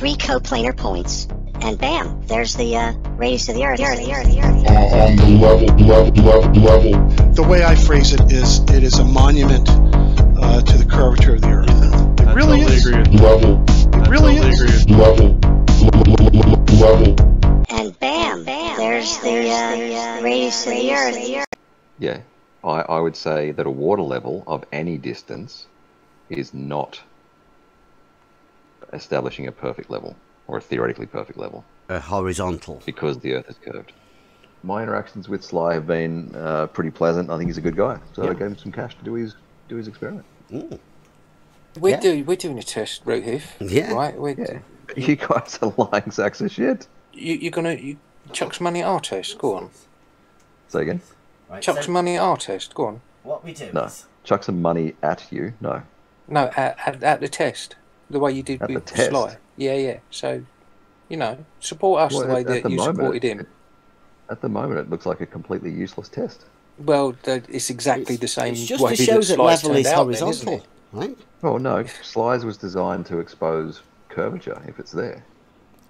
three coplanar points, and bam, there's the uh, radius of the Earth. The Earth, the Earth, the Earth. on the level, level, level, level. The way I phrase it is, it is a monument uh, to the curvature of the Earth. It I really totally is. agree with level, It I really totally is. agree with level, level. And bam, bam, there's the, uh, the radius of. The Earth. Yeah, I, I would say that a water level of any distance is not establishing a perfect level or a theoretically perfect level A horizontal. because the Earth is curved. My interactions with Sly have been uh, pretty pleasant. I think he's a good guy, so I gave him some cash to do his do his experiment. We're Yeah. doing we're doing a test, Rohith. Yeah. Right. We're, Yeah, you guys are lying sacks of shit. You, you're gonna you chuck some money at our test. Go on. Say again. Right, Chuck some money at our test. Go on. what we do No, chuck some money at you. No, No, at, at, at the test, the way you did At with test? Sly. Yeah, yeah. So, you know, support us Well, the way at- at that the you moment, supported him. at the moment it looks like a completely useless test. Well, it's exactly the same It's just way to show that that Sly's level is turned out then, isn't it? right? Oh no, Sly's was designed to expose curvature if it's there.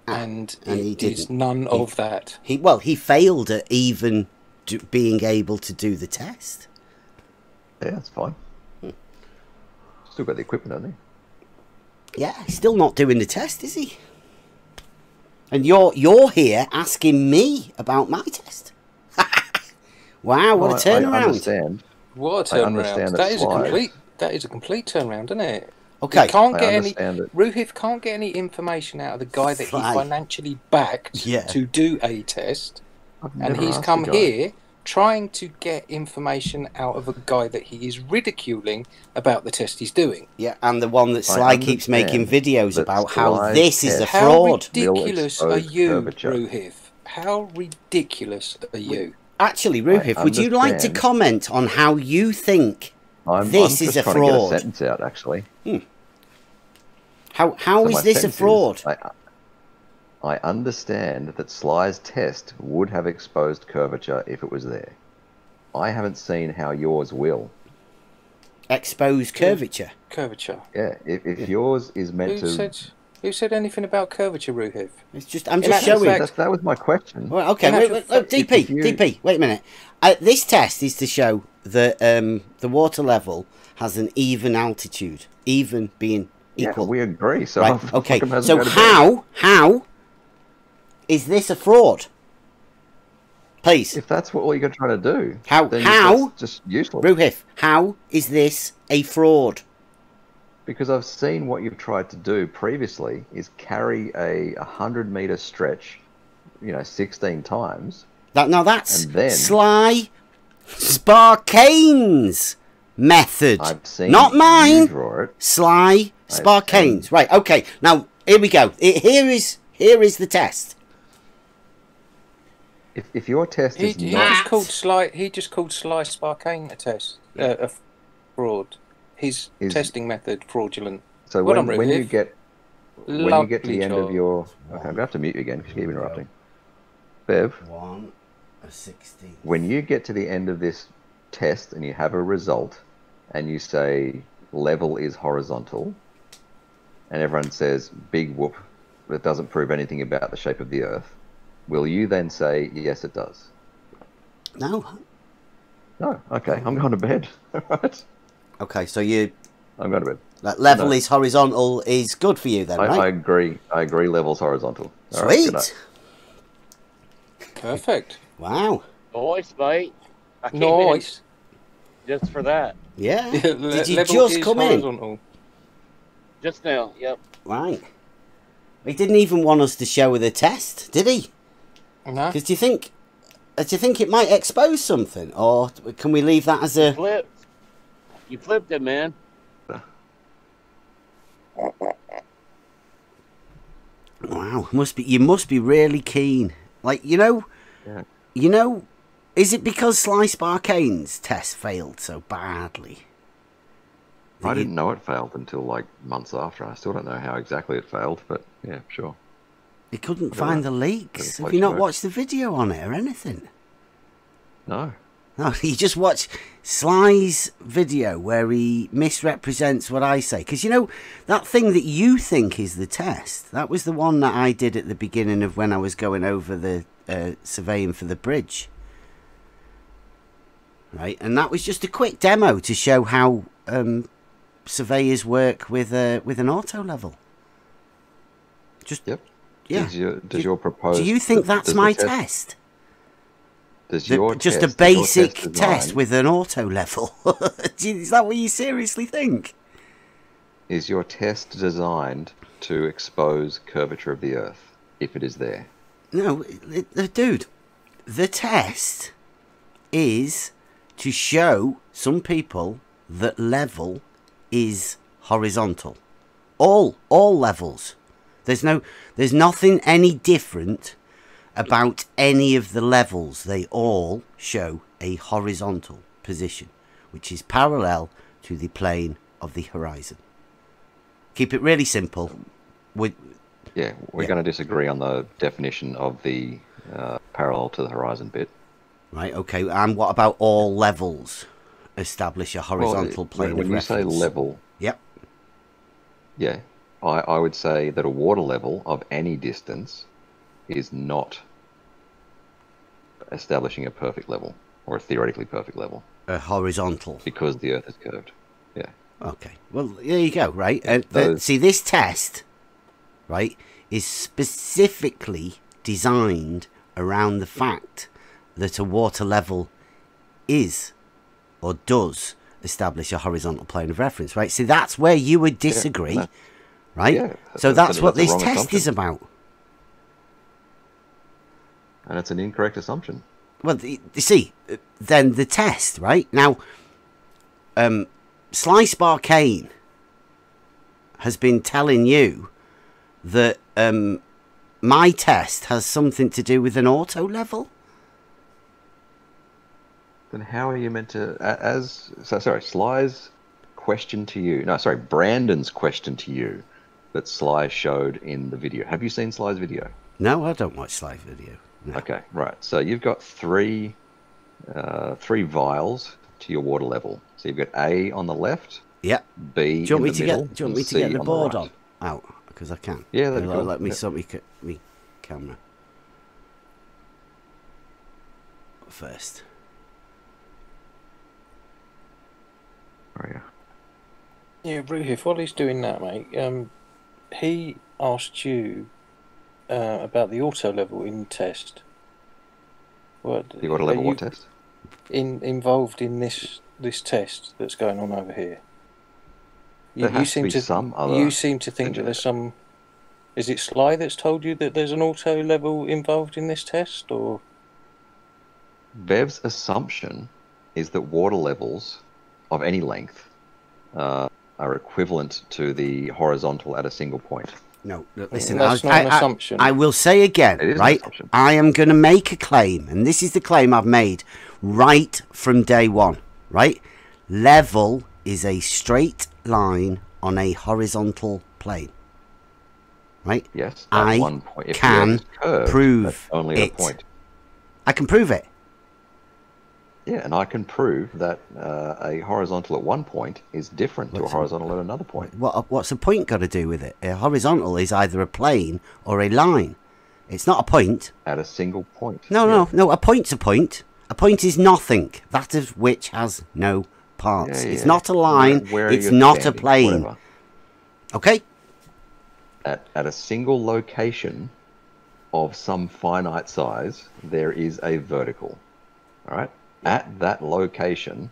Ah, and, And he it is didn't. none of that. He well, he failed at even do, being able to do the test. Yeah, that's fine. Still got the equipment, hasn't Yeah, he's still not doing the test, is he? And you're you're here asking me about my test. wow, what Well, a I- I turnaround! understand. What a I turnaround! understand That that is a Sly- complete. That is a complete turnaround, isn't it? Okay, He can't I get any. understand it. Ruhith can't get any information out of the guy that he financially backed Yeah. to do a test, I've and he's asked come the guy. here trying to get information out of a guy that he is ridiculing about the test he's doing. yeah, and the one that Sly keeps making videos that about how this is a test- How fraud. Ridiculous are you, curvature. Ruhith? How ridiculous are you? Actually, Roohif, would you like to comment on how you think I'm, This I'm is just a trying to get fraud. a sentence out, actually. Hmm. how how So is this a sentence fraud? I, I understand that Sly's test would have exposed curvature if it was there. I haven't seen how yours will. Expose curvature. Curvature. Yeah, if, if yours is meant Who to. said? Who said anything about curvature, Ruhith? It's just I'm just showing. fact- That, that was my question. Well, okay, In wait, actual wait, DP, you- DP, wait a minute. Uh, this test is to show that um, the water level has an even altitude, even being equal. yeah, equal. we agree. So right? Okay. fucking So got to be- how how is this a fraud? Please, If that's what all you're trying to try to do, How- how? that's just useless. Roohif, how is this a fraud? Because I've seen what you've tried to do previously is carry a 100 meter stretch, you know, 16 times. That now that's then- Sly Sparkane's method, I've seen not mine. draw it. Sly Sparkanes. Right. Okay. Now here we go. Here is here is the test. If, if your test He, is he not, just called Sly. He just called Sly Sparkane a test, uh, a fraud. His Is- testing method fraudulent. so when, done, when you get when you get to Lovely the end job. of your, okay, I'm gonna have to mute you again because you keep interrupting. Bev, One, a sixteen. when you get to the end of this test and you have a result, and you say level is horizontal, and everyone says big whoop, but it doesn't prove anything about the shape of the Earth, will you then say yes, it does? No. No. Okay, I'm going to bed. All right, Okay. So you I'm going to bed. that level No. is horizontal is good for you then, I, I agree. I agree. Levels horizontal. All right, good Sweet. night. Perfect. wow. Nice, mate. I came in Nice. just for that. Yeah. Le- Did you just is come in? Just now. Yep. Right. He didn't even want us to show the test, did he? No. Because do you think, uh, do you think it might expose something, or can we leave that as a? Flip. You flipped it, man. Wow, must be you must be really keen. Like you know, Yeah. you know, is it because Sly Sparkane's test failed so badly? I didn't know it failed until like months after. I still don't know how exactly it failed, but yeah, sure. You couldn't find the leaks. Have you not watched the video on it or anything? No. No, you just watch Sly's video where he misrepresents what I say. Because you know, that thing that you think is the test, that was the one that I did at the beginning of when I was going over the uh, surveying for the bridge. Right? And that was just a quick demo to show how um, surveyors work with, uh, with an auto level. Just, Yep. Yeah. Does your, does Do- your proposed? Do you think that's my test- test? Does The- your just test- a basic test test, with an auto level. Is that what you seriously think? Is your test designed to expose curvature of the Earth if it is there? No, it- it- dude. The test is to show some people that level is horizontal. All all levels. There's no there's nothing any different about any of the levels. They all show a horizontal position, which is parallel to the plane of the horizon. Keep it really simple. With Yeah, we're Yeah. going to disagree on the definition of the uh, parallel to the horizon bit. Right, okay. And what about all levels establish a Well, horizontal plane when, you say level, Yep. yeah, I, I would say that a water level of any distance is not establishing a perfect level or a theoretically perfect level A horizontal. because the Earth is curved. Yeah. Okay. Well, there you go, right? And the, see, this test, right, is specifically designed around the fact that a water level is or does establish a horizontal plane of reference, right? See, that's where you would disagree, that- right? yeah, so that's- that's what that's this test is about. And it's an incorrect assumption. Well, you see, uh, then the test, right? Now, um, Sly Sparkane has been telling you that um, my test has something to do with an auto level. Then how are you meant to, as, so, sorry, Sly's question to you, no, sorry, Brandon's question to you that Sly showed in the video. Have you seen Sly's video? No, I don't watch Sly video. No. Okay, right. So you've got three, uh, three vials to your water level. So you've got A on the left, Yep. B Do you want in me the to middle, get? Do you want and me to C get the on board right. on out because I can? Yeah, that'd Let- cool. Let me Yeah. sort me, ca- me camera first. Oh, yeah. Yeah, Roohif, while he's doing that, mate, um, he asked you uh, about the auto level in test. What You got a level you one test? in involved in this this test that's going on over here? You, There has to be some other You seem to think that there's some. Is it Sly that's told you that there's an auto level involved in this test, or Bev's assumption is that water levels of any length uh, are equivalent to the horizontal at a single point. No, listen. That's I, not an I- I- assumption. I will say again, It is an right? assumption. I am going to make a claim, and this is the claim I've made right from day one. Right, level is a straight line on a horizontal plane. Right, Yes, at I one point. If can curved, prove that's only it. a point. I can prove it. Yeah, and I can prove that uh, a horizontal at one point is different to a What's horizontal at another point. What what's a point got to do with it? A horizontal is either a plane or a line. It's not a point. At a single point. No, Yeah. no, no. A point's a point. A point is nothing. That of which has no parts. Yeah, It's not a line. Where- where it's not a plane. Whatever. Okay. At, at a single location of some finite size, there is a vertical. All right. At that location,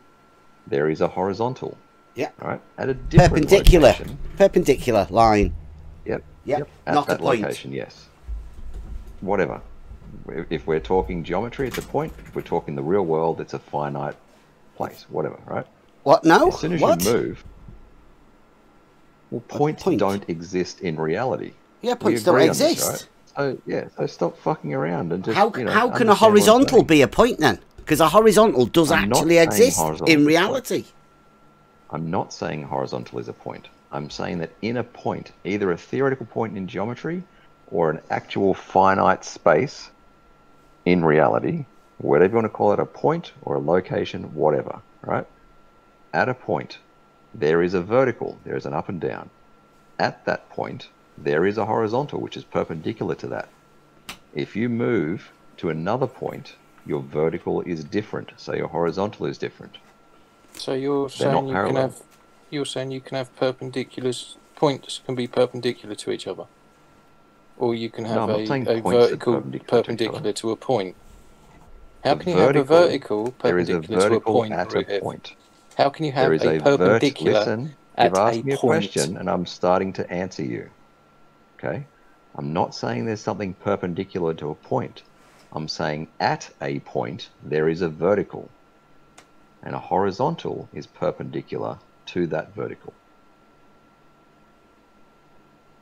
there is a horizontal. Yeah. Right. At a different Perpendicular. location, Perpendicular line. Yep. Yep. At Not a that point. location, yes. Whatever. If we're talking geometry, it's a point. If we're talking the real world, it's a finite place. Whatever, right? What? No. As soon as what? you move, well, points point? don't exist in reality. Yeah, points don't on this, exist. right? So yeah, so stop fucking around and just. How you know, how can a understand what I'm horizontal be a point then? Because a horizontal does I'm actually exist in reality. I'm not saying horizontal is a point. I'm saying that in a point, either a theoretical point in geometry or an actual finite space in reality, whatever you want to call it, a point or a location, whatever, right? At a point, there is a vertical, there is an up and down. At that point, there is a horizontal, which is perpendicular to that. If you move to another point, your vertical is different, so your horizontal is different. So you're They're saying you can have you're saying you can have perpendicular points can be perpendicular to each other, or you can have I'm a, a vertical perpendicular to perpendicular to a point. How The can you have a vertical- vertical is a perpendicular to a vertical point? at a point. How can you have a, a vert. perpendicular Listen, at you've asked a me a point? question, and I'm starting to answer you. Okay, I'm not saying there's something perpendicular to a point. I'm saying at a point there is a vertical, and a horizontal is perpendicular to that vertical.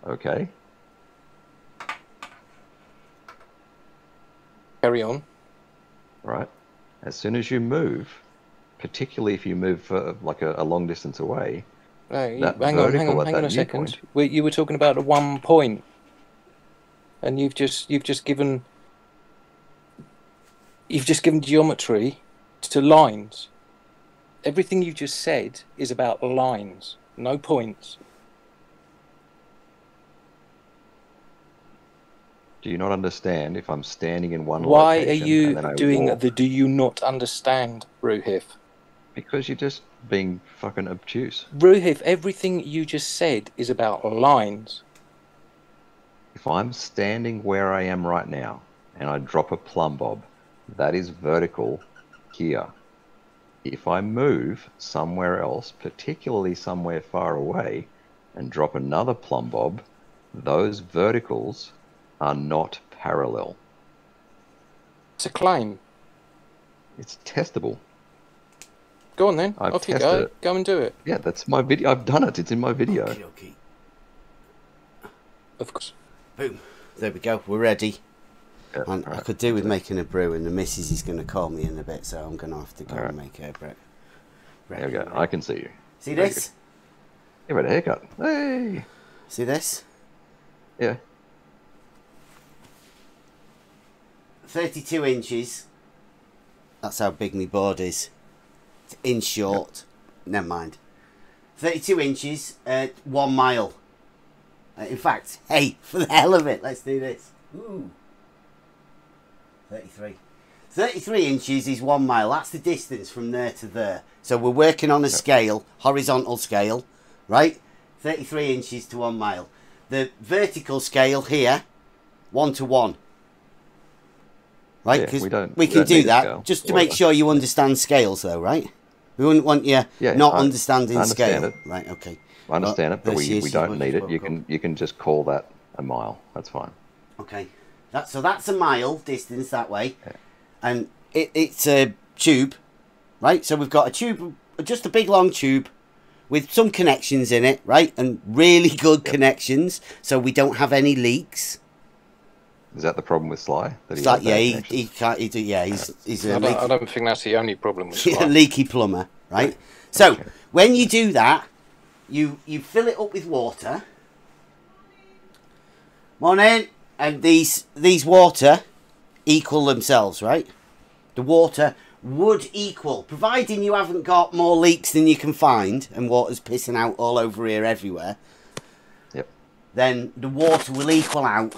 Okay, Carry on. right? As soon as you move, particularly if you move for like a, a long distance away, No, you- That hang on, hang on, hang on a second. viewpoint. We, you were talking about a one point, and you've just you've just given you've just given geometry to lines. Everything you just said is about lines, no points. do you not understand if I'm standing in one line? Why are you and then I doing walk- the do you not understand, Roohif? Because you're just being fucking obtuse. Roohif, everything you just said is about lines. If I'm standing where I am right now and I drop a plumb bob, that is vertical here. If I move somewhere else, particularly somewhere far away, and drop another plumb bob, those verticals are not parallel. It's a claim. It's testable. Go on then. I've Off you go. it. Go and do it. Yeah, that's my video. I've done it. It's in my video. Okay, okay. Of course. Boom. There we go. We're ready. Yeah, And I could do with making a brew, and the missus is going to call me in a bit, so I'm going to have to go Alright. and make her brew. There we go. I can see you. See this? You've had a haircut. Hey. See this? Yeah. 32 inches. That's how big my board is. It's in short. Never mind. 32 inches at one mile. Uh, in fact, hey, for the hell of it, let's do this. Ooh. 33. 33 inches is one mile. That's the distance from there to there. So we're working on a scale, horizontal scale, right? 33 inches to one mile. The vertical scale here, one to one. Right? Yeah, 'Cause we we we can don't do that scale. just to make sure you understand scales, though, right? We wouldn't want you Yeah, not I- understanding I understand scale. it. Right, okay. I understand it, but we, we don't need it. You can you can just call that a mile. That's fine. Okay. That, so that's a mile distance that way. Okay. And it, it's a tube, right? So we've got a tube, just a big long tube with some connections in it, right? And really good connections so we don't have any leaks. Is that the problem with Sly? That It's has like, bad yeah, he, he can't, he do, yeah, he's, he's a I don't, leaky, I don't think that's the only problem with a leaky plumber, right? So when you do that, you you fill it up with water. Morning, and these these water equal themselves, right? The water would equal, providing you haven't got more leaks than you can find, and water's pissing out all over here everywhere. Yep. Then the water will equal out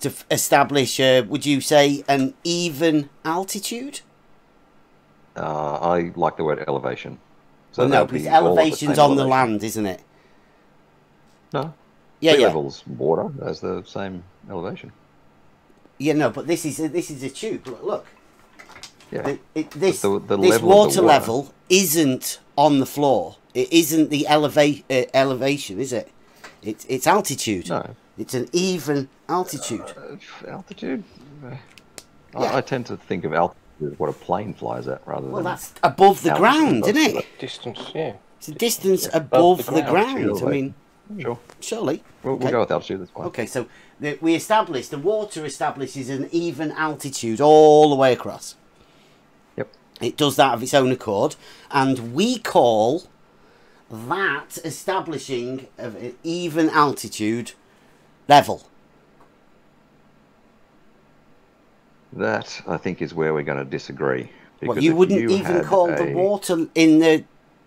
to f- establish, uh, would you say, an even altitude? Uh, I like the word elevation. So well, no, because the elevation's on the elevation. land, isn't it? No. Yeah, sea yeah. level's water as the same elevation. Yeah, no, but this is a, this is a tube. Look, look. Yeah. The- it- this the- the this level of the water, water- level isn't on the floor. It isn't the eleva- uh, elevation, is it? It's it's altitude. No. It's an even altitude. Uh, altitude. Yeah. I, I tend to think of altitude as what a plane flies at rather well, than. Well, that's above the altitude ground, isn't it? Distance, yeah. It's a distance above above the the ground. ground. I mean, Sure. surely. We'll, Okay. we'll go with altitude. That's fine. Okay, so the, we established the water establishes an even altitude all the way across. Yep. It does that of its own accord, and we call that establishing of an even altitude level. That I think is where we're going to disagree. Well, Because you wouldn't you even call the water in the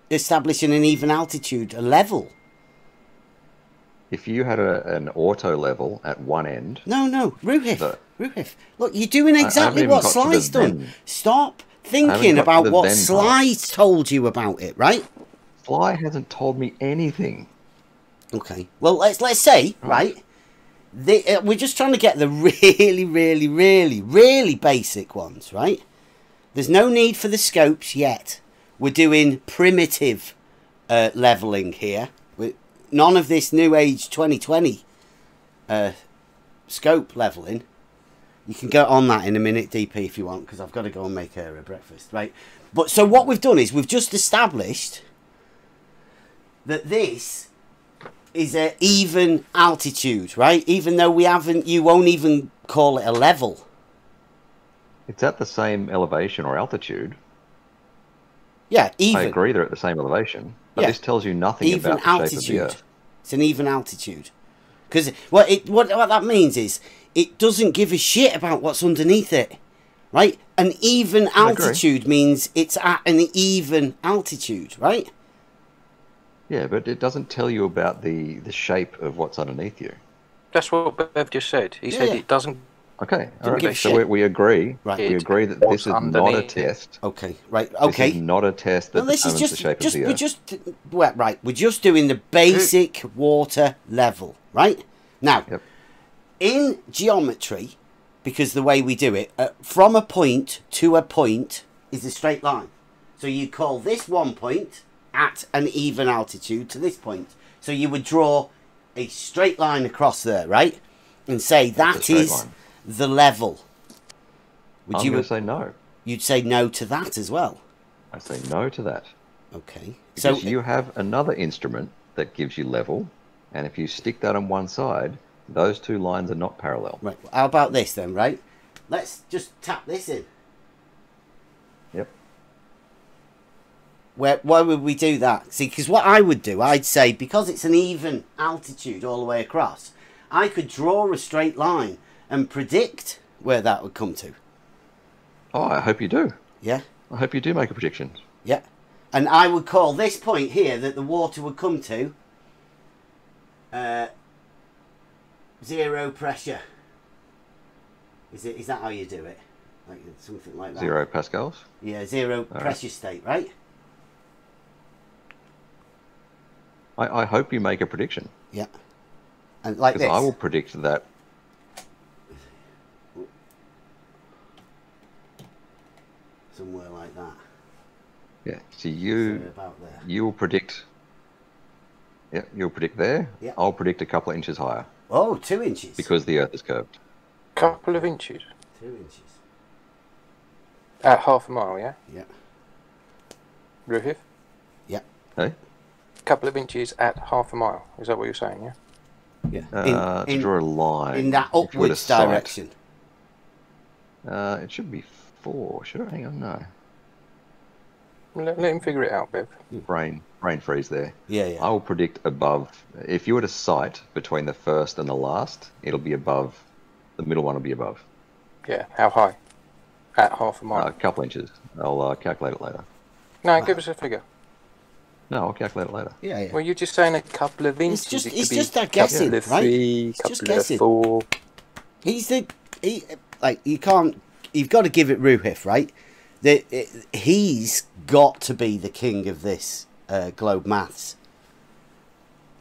establishing an even altitude a level. If you had a, an auto level at one end, No, no, Roohif, The- Roohif. Look, you're doing exactly what got to the Sly's done. then. Stop thinking about what Sly's told you about it, right? Sly hasn't told me anything. Okay. Well, let's let's say right. The, uh, we're just trying to get the really, really, really, really basic ones, right? There's no need for the scopes yet. We're doing primitive uh, leveling here. None of this new age 2020 uh, scope leveling. You can go on that in a minute, DP, if you want, because I've got to go and make her a breakfast, right? But so what we've done is we've just established that this is a even altitude, right? Even though we haven't, you won't even call it a level. It's at the same elevation or altitude. Yeah, even. I agree they're at the same elevation, but Yeah. this tells you nothing Even about the shape of the. Earth. It's an even altitude. Because what it what, what that means is it doesn't give a shit about what's underneath it, right? An even altitude means it's at an even altitude, right? Yeah, but it doesn't tell you about the, the shape of what's underneath you. That's what Bev just said. He Yeah, said it doesn't. Okay, all right. So we, we agree. Right. We agree that this is not a test. Okay, right. This Okay. is not a test that Well, this is just, the shape just of the we're Earth. just well, right. We're just doing the basic water level, right? Now, Yep. in geometry, because the way we do it, uh, from a point to a point is a straight line. So you call this one point at an even altitude to this point. So you would draw a straight line across there, right? And say that is line. The level. Would I'm you? say no. You'd say no to that as well. I say no to that. Okay. So you have another instrument that gives you level, and if you stick that on one side, those two lines are not parallel. Right. How about this then, right? Let's just tap this in. Yep. Where why would we do that? See, because what I would do, I'd say because it's an even altitude all the way across, I could draw a straight line and predict where that would come to. Oh, I hope you do. Yeah, I hope you do make a prediction. yeah. And I would call this point here that the water would come to uh, zero pressure. Is it? Is that how you do it? Like something like that. Zero pascals. Yeah, zero right. pressure state, right? I, I hope you make a prediction. Yeah. And like this. I will predict that Somewhere like that. Yeah. So So you about there. you will predict. Yeah, you'll predict there. Yeah. I'll predict a couple of inches higher Oh, two inches. because the Earth is curved. Couple of inches Two inches. at half a mile, yeah. Yeah. Roohif? Hey, Couple of inches at half a mile. Is that what you're saying, yeah? Yeah. uh, to in, draw a line in that if you were to upwards direction. Uh, it should be four. Should I? Hang on, no. Let, let him figure it out, Bev. Brain brain freeze there. Yeah, yeah. I will predict above. If you were to sight between the first and the last, it'll be above. The middle one will be above. Yeah. How high? At half a mile. Uh, a couple inches. I'll uh, calculate it later. no, give us a figure. No, I'll calculate it later. yeah, yeah. Well, you're just saying a couple of inches. It's just- it it's be just a couple guessing, of right? Three, It's couple just of guessing. four. He's the he like you can't. You've got to give it Roohif, right? The, it, he's got to be the king of this uh, globe maths.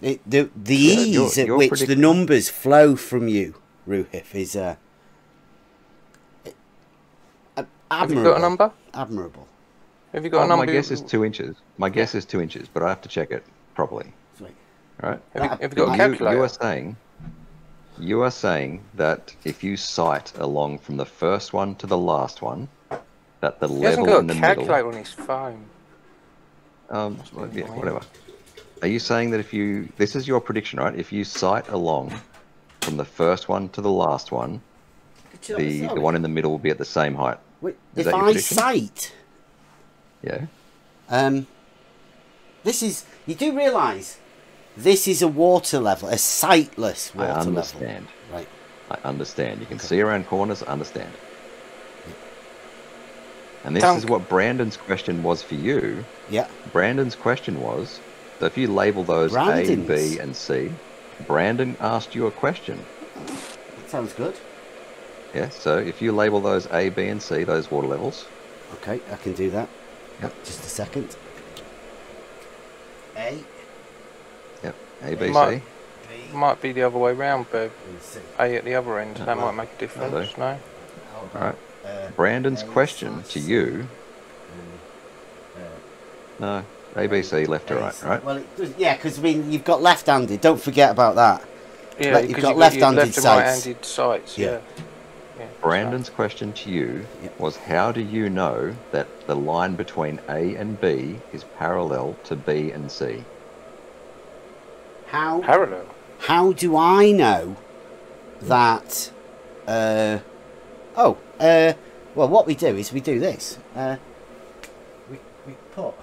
It, the the Yeah, ease you're- at you're which the numbers flow from you, Roohif, is uh, uh, Have you admirable. got a number? Admirable. Have you got Well, a number? my guess is two inches. My guess is two inches, but I have to check it properly. Sweet. All right. Have you, have you got a you, calculator? you are saying. You are saying that if you sight along from the first one to the last one, that the he hasn't level got in the a middle. calculator on his phone. Um, well, yeah, whatever. Are you saying that if you this is your prediction, right? If you sight along from the first one to the last one, the the one in the middle will be at the same height. Wait, Is if that your I prediction? sight, Yeah. um, this is you do realise this is a water level, a sightless water level. I understand. Right. I understand. You can see around corners. Understand. And this Dunk. is what Brandon's question was for you. Yeah. Brandon's question was so if you label those A, Brandon's. B, and C, Brandon asked you a question. Sounds good. Yeah, so if you label those A, B, and C, those water levels, Okay, I can do that. Yep. Just a second. A, yep, A, B, Might- Might be the other way round, Bev. and C. A at the other end. That might make a difference. okay. No. How Alright. Brandon's question to you, uh, no, A, B, C, left to right, right? Well, it does, yeah, because I mean, you've got left-handed. Don't forget about that. Yeah, Like, you've got you've left-handed left and sights. right-handed sights. Yeah. Yeah. yeah. Brandon's question to you Yep. was how do you know that the line between A and B is parallel to B and C? How Parallel. how do I know that? Uh, oh, uh, well, what we do is we do this. Uh, we we put.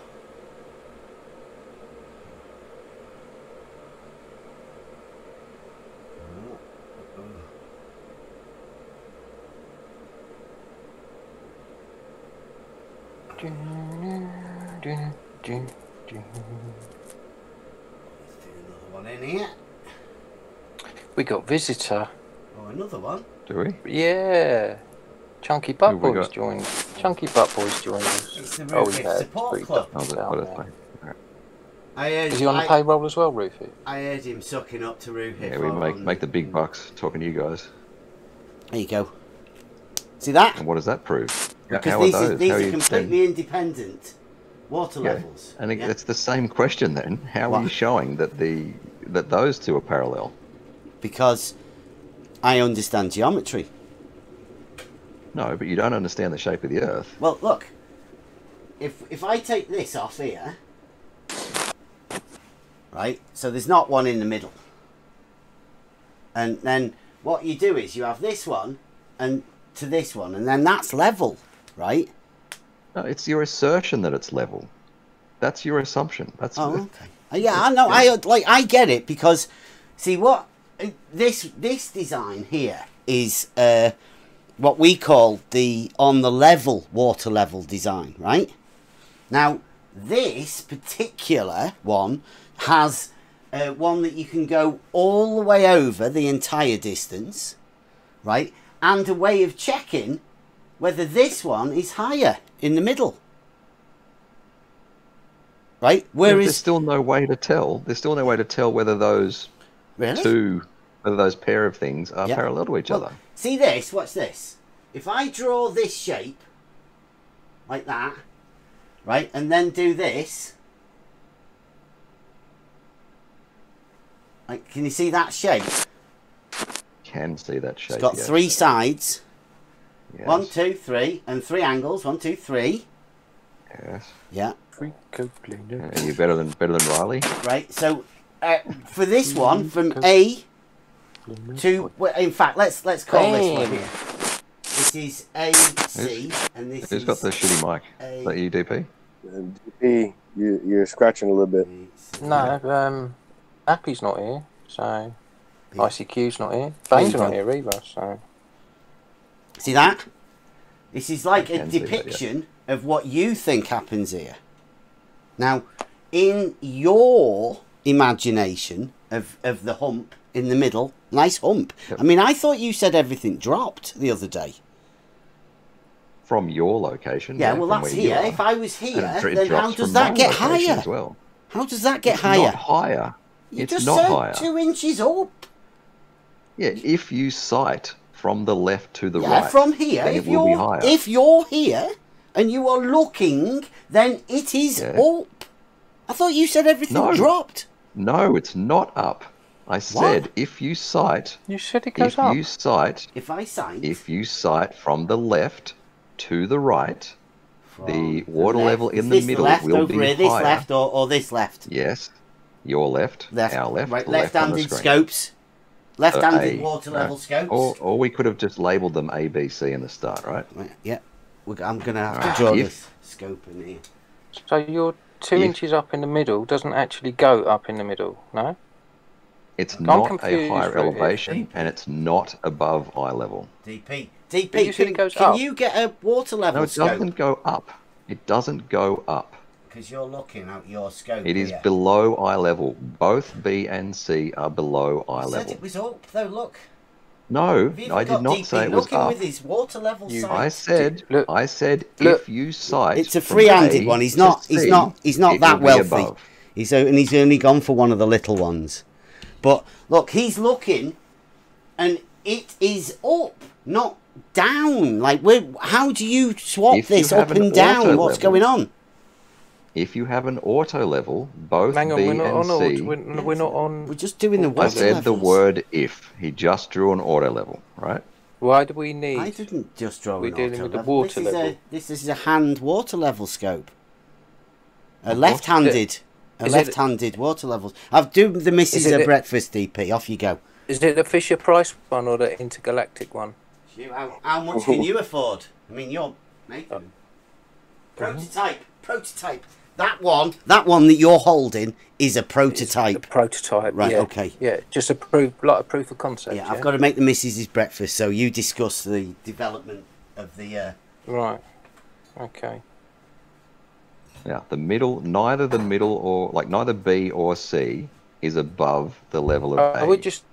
Let's do another one in here. We got visitor. Oh, another one. Do we? Yeah. Chunky Butt Boys got? joined. Chunky Butt Boys joined us. Oh, Rufus he Support Club. Oh, the, what a thing. I heard, Is he on the payroll as well, Rufy? I heard him sucking up to Rufus. Yeah, we make, make the big bucks talking to you guys. There you go. See that? And what does that prove? How, Because how these, are are, those? these How are you completely independent water Yeah. levels. And it, yeah? it's the same question then. How What? are you showing that the that those two are parallel? Because I understand geometry. No, but you don't understand the shape of the Earth. Well, look. If if I take this off here, right? So there's not one in the middle. And then what you do is you have this one and to this one, and then that's level, right? No, it's your assertion that it's level. That's your assumption. That's Oh, okay. Yeah, I know. I like. I get it because, see, what this this design here is uh, what we call the on the level water level design, right? Now, this particular one has uh, one that you can go all the way over the entire distance, right? And a way of checking whether this one is higher in the middle. Right? Yeah, but there's still no way to tell. There's still no way to tell whether those Really? two, whether those pair of things are Yeah. parallel to each Well, other. See this? Watch this. If I draw this shape like that, right, and then do this, like, can you see that shape? Can see that shape. It's got yes. three sides. Yes. One, two, three, and three angles. One, two, three. Yes. Yeah. Freako cleaner. Are you better than better than Riley? Right. So uh, for this one, from A to, well, in fact, let's let's call this one here. This is A C, and this Who's is got the shitty mic? A. Is that you, DP? DP, you, you're scratching a little bit. No, um, Appy's not here, so Yeah. ICQ's not here. There Bane's not here either, so See that? This is like a can that, yeah. depiction of what you think happens here. Now, in your imagination of, of the hump in the middle, nice hump. Yep. I mean, I thought you said everything dropped the other day. From your location. Yeah, well, that's here. If I was here, it dr- it then how does that get higher? As well. How does that get It's higher? Not higher. you it's just not higher. two inches up. Yeah, if you sight from the left to the yeah, right, from here. If it will be you're higher. if you're here and you are looking, then it is Yeah. up. I thought you said everything No. dropped. No, it's not up. I said if you sight, you said it goes if up. you sight, If I sight if you sight from the left to the right, from the water left- level is in the middle left will over be here, this higher. left or, or this left? yes, your left, Left, our left, right, left on the left-handed scopes, left-handed uh, A, water right. level scopes. Or, or we could have just labelled them A, B, C in the start, right? Right, yeah, We're, I'm gonna have to ah, draw this scope in here. So your two If- inches up in the middle doesn't actually go up in the middle, no? It's I'm not a higher Rohit. elevation and it's not above eye level. DP, DP, you can, goes can up. you get a water level No, it scope? doesn't go up. It doesn't go up. Because you're looking at your scope. It is here. below eye level. Both B and C are below eye You said level. it was up, though. Look. No, Have I did not DP say it was up. with his water level You- I said, Look- I said, look. if you sight, It's a free-handed one. He's to not. He's not. He's not that wealthy. He's o- and he's only gone for one of the little ones. But look, he's looking, and it is up, not down. Like. How do you swap If this have up and down? auto What's level, going on? If you have an auto level, both Hang on, B we're not and on. C. auto- We're, we're not on. We're just doing the I water said the word if. He just drew an auto level, right? Why do we need? I didn't just draw We're an dealing auto with the level. water this Is level. a, this is a hand water level scope. A what? left-handed, a Is it- left-handed water levels. I've do the missus Is it a a- breakfast. DP, off you go. Is it the Fisher Price one or the intergalactic one? How, how much can you afford? I mean, you're Nathan. Oh. Prototype, prototype. That one, that one that you're holding is a The prototype. prototype. Right, yeah. okay. Yeah, just a proof, like a proof of concept. Yeah, I've got to make the missus's breakfast, so you discuss the development of the. Uh, Right. Okay. Now, the middle, neither the middle or like neither B or C is above the level of Uh, A. we're just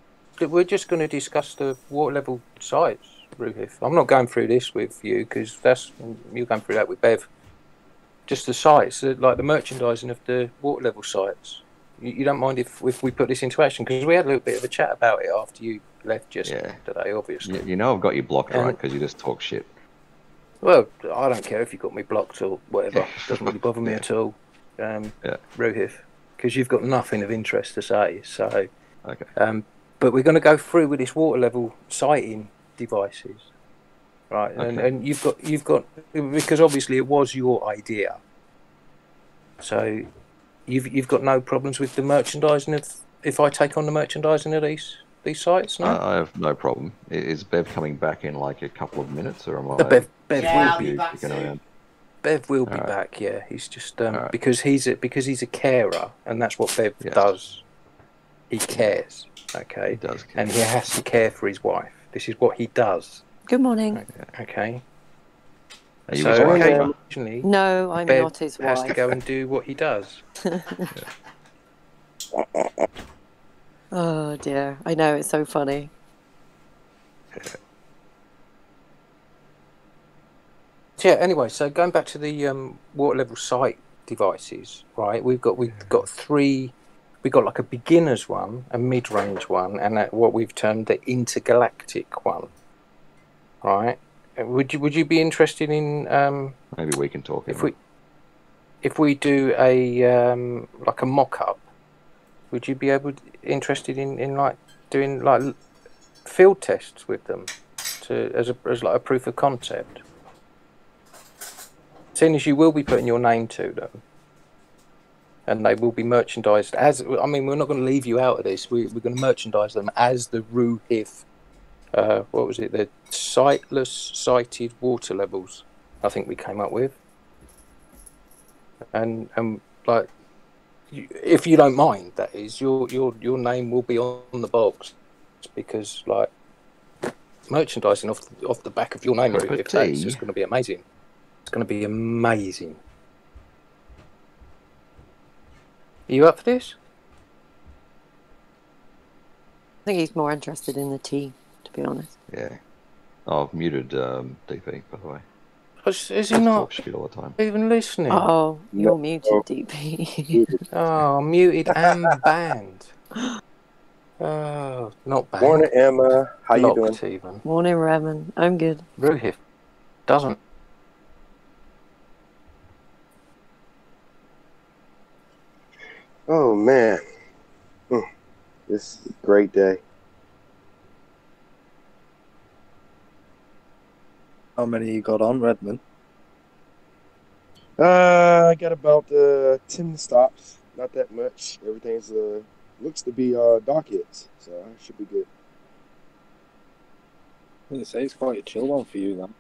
we're just going to discuss the water level sights, Roohif. I'm not going through this with you because that's you're going through that with Bev. Just the sights, like the merchandising of the water level sights. You, you don't mind if if we put this into action because we had a little bit of a chat about it after you left just Yeah. today, obviously. You, you know I've got you blocked, right? Because you just talk shit. Well, I don't care if you got me blocked or whatever. Yeah. Doesn't really bother me Yeah. at all, um, Yeah. Rohith, because you've got nothing of interest to say. So, Okay. um, but we're going to go through with this water level sighting devices, right? And, Okay. and you've got you've got because obviously it was your idea. So, you've you've got no problems with the merchandising of if I take on the merchandising of these these sights, no? I, I have no problem. Is Bev coming back in like a couple of minutes, or am I? Bev, Bev Yeah, will I'll be you back soon. around? Bev will be Alright. back. Yeah, he's just um, Alright. because he's a because he's a carer, and that's what Bev Yes. does. He cares, Okay. He okay, does. and he has to care for his wife. This is what he does, Good morning. okay. Are you so his wife, okay, Emma? No, I'm Bev not his wife. has to go and do what he does. Oh dear, I know it's so funny. So yeah. Anyway, so going back to the um, water level sight devices, right? We've got we've got three. We've got like a beginner's one, a mid-range one, and a, what we've termed the intergalactic one. Right? Uh, Would you would you be interested in um, Maybe we can talk. if we if we do a um, like a mock-up? Would you be able interested in, in like doing like field tests with them to as a as like a proof of concept? Seeing as you will be putting your name to them, and they will be merchandised as. I mean, we're not going to leave you out of this. We, we're going to merchandise them as the Roohif. Uh, what was it? The sightless sighted water levels. I think we came up with. And and like, you- if you don't mind, that is your your your name will be on the box because like merchandising off the, off the back of your name, Cup of if that's tea. just going to be amazing. It's going to be amazing. Are you up for this? I think he's more interested in the tea, to be honest. Yeah. Oh, I've muted um, DP by the way. Is, is he not shit all the time. even listening? Oh, you're No. muted, DP. Oh, muted and banned. Oh, not banned. Morning, Emma. How you doing? Even. Morning, Revan. I'm good. Roohif doesn't. Oh man, Mm. this is a great day. How many you got on, Redmond? Uh, I got about uh, ten stops. Not that much. Everything's uh looks to be uh dock hits, so I should be good. I was say it's quite a chill one for you then.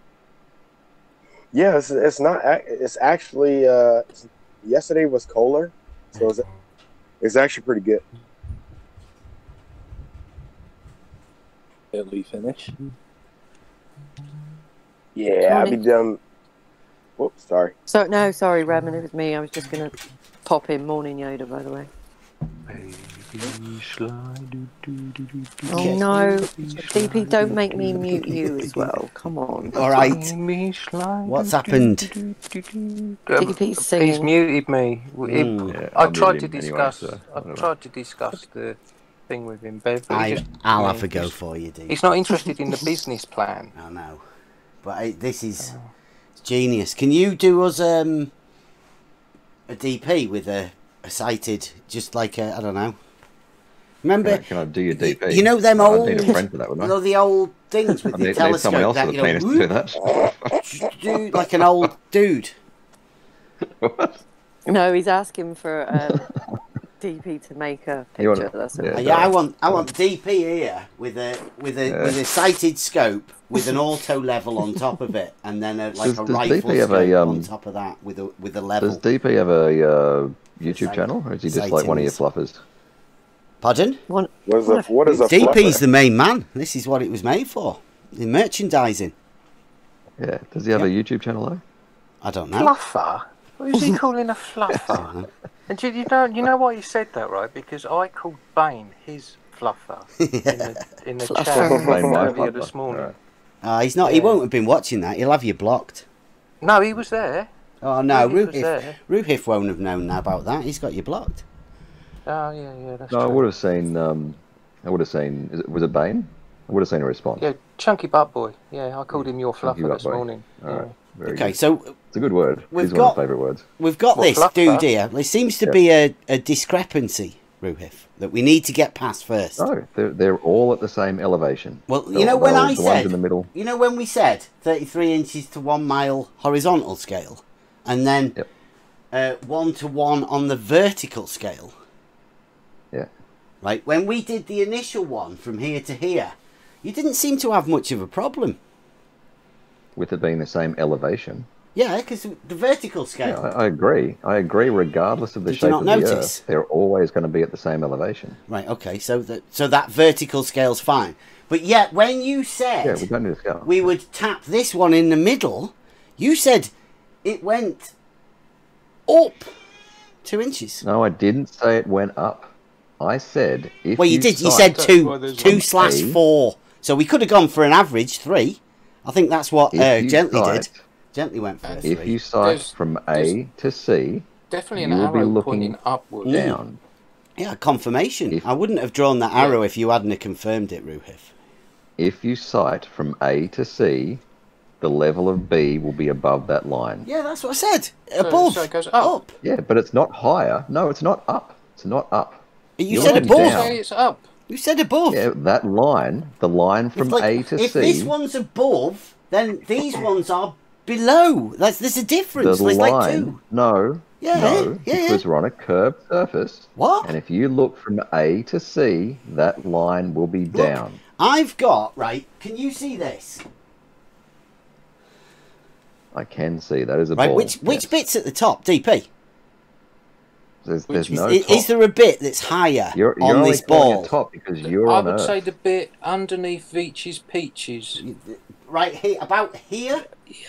Yeah, it's, it's not. It's actually uh, yesterday was colder, so it's, it's actually pretty good. Early finish. Yeah, I'll be done. Whoops, sorry. So no, sorry, Redmond, it was me. I was just gonna pop in. Morning, Yoda, by the way. Oh no, DP, don't make me mute you as well. Come on. All right. What's happened? DP's singing. He's muted me. It- Mm. Yeah, I tried to him anyway, discuss. so I whatever. tried to discuss the thing with him, but I, just- I'll have a go for you, D. He's not interested in the business plan. I know, but I, this is genius. Can you do us um a DP with a, a sighted, just like a, I don't know. Remember, Can I, can I do your DP? you know them I'd old, need a friend for that, wouldn't I? you know, the old things with I the need, need telescope someone else that with you a know, penis to do that. do like an old dude. No, he's asking for um, DP to make a picture. wanna- That's yeah. Yeah, I want I want DP here with a with a Yeah. with a sighted scope with an auto level on top of it, and then a, like Does- a does rifle DP have scope a, on um, top of that with a with a level. Does DP have a uh, YouTube Sight- channel, or is he just like one of your fluffers? Pardon? One, What is a what is a DP's fluffer? the main man. This is what it was made for. The merchandising. Yeah. Does he have a YouTube channel though? I don't know. Fluffer? Who's he calling a fluffer? And you, you know, you know why you said that, right? Because I called Bane his fluffer in the, in the chat earlier this morning. Right. Uh, he's not. He Yeah. won't have been watching that. He'll have you blocked. No, he was there. Oh no, he was Roohif, there. Roohif won't have known about that. He's got you blocked. Oh yeah, yeah, that's No, I true. would have seen. Um, I would have seen. Is it, was it Bane? I would have seen a response. Yeah, chunky butt boy. Yeah, I called him your Chunky fluffer butt this boy. morning. All right. Very Okay, good. so It's a good word. We've It's one of got- my favourite words. we've got What, this fluffer? dude here. There seems to Yeah. be a, a discrepancy, Roohif, that we need to get past first. No, they're, they're all at the same elevation. Well, They're- you know when I said, in the middle. you know when we said 33 inches to one mile horizontal scale, and then Yep. uh, one to one on the vertical scale. Yeah. Right. When we did the initial one from here to here, you didn't seem to have much of a problem. with it being the same elevation. Yeah, because the vertical Yeah, scale. I, I agree. I agree. Regardless of the Did shape not of the notice? Earth, they're always going to be at the same elevation. Right. Okay. So that so that vertical scale's fine. But yet, when you said Yeah, we don't need to scale. we would tap this one in the middle, you said it went up two inches. No, I didn't say it went up. I said if well, you, did. You said two, Well, two slash A. four. So we could have gone for an average three. I think that's what uh, Gently sight- did. Gently went for a If you sight There's- from A to C Definitely an You will be arrow looking pointing upwards. Mm. down, Yeah, confirmation. If- I wouldn't have drawn that arrow if you hadn't have confirmed it, Roohif. if you sight from A to C, the level of B will be above that line. Yeah, that's what I said. Above. so it goes up. Yeah, but it's not higher. No, it's not up. It's not up. You You're said looking above. down. It's up. You said above. Yeah, that line, the line from like, A to if C, If this one's above, then these ones are below. That's there's a the difference. There's like line, two. no, Yeah, no, yeah, yeah. because we're on a curved surface. What? And if you look from A to C, that line will be down. I've got right. Can you see this? I can see that is a Right. ball. Which which yes. bit's at the top? DP. There's, there's Is, no is, top. is there a bit that's higher You're, you're on only this ball? top because you're I on would Earth. say the bit underneath Veach's peaches. Right here, about here,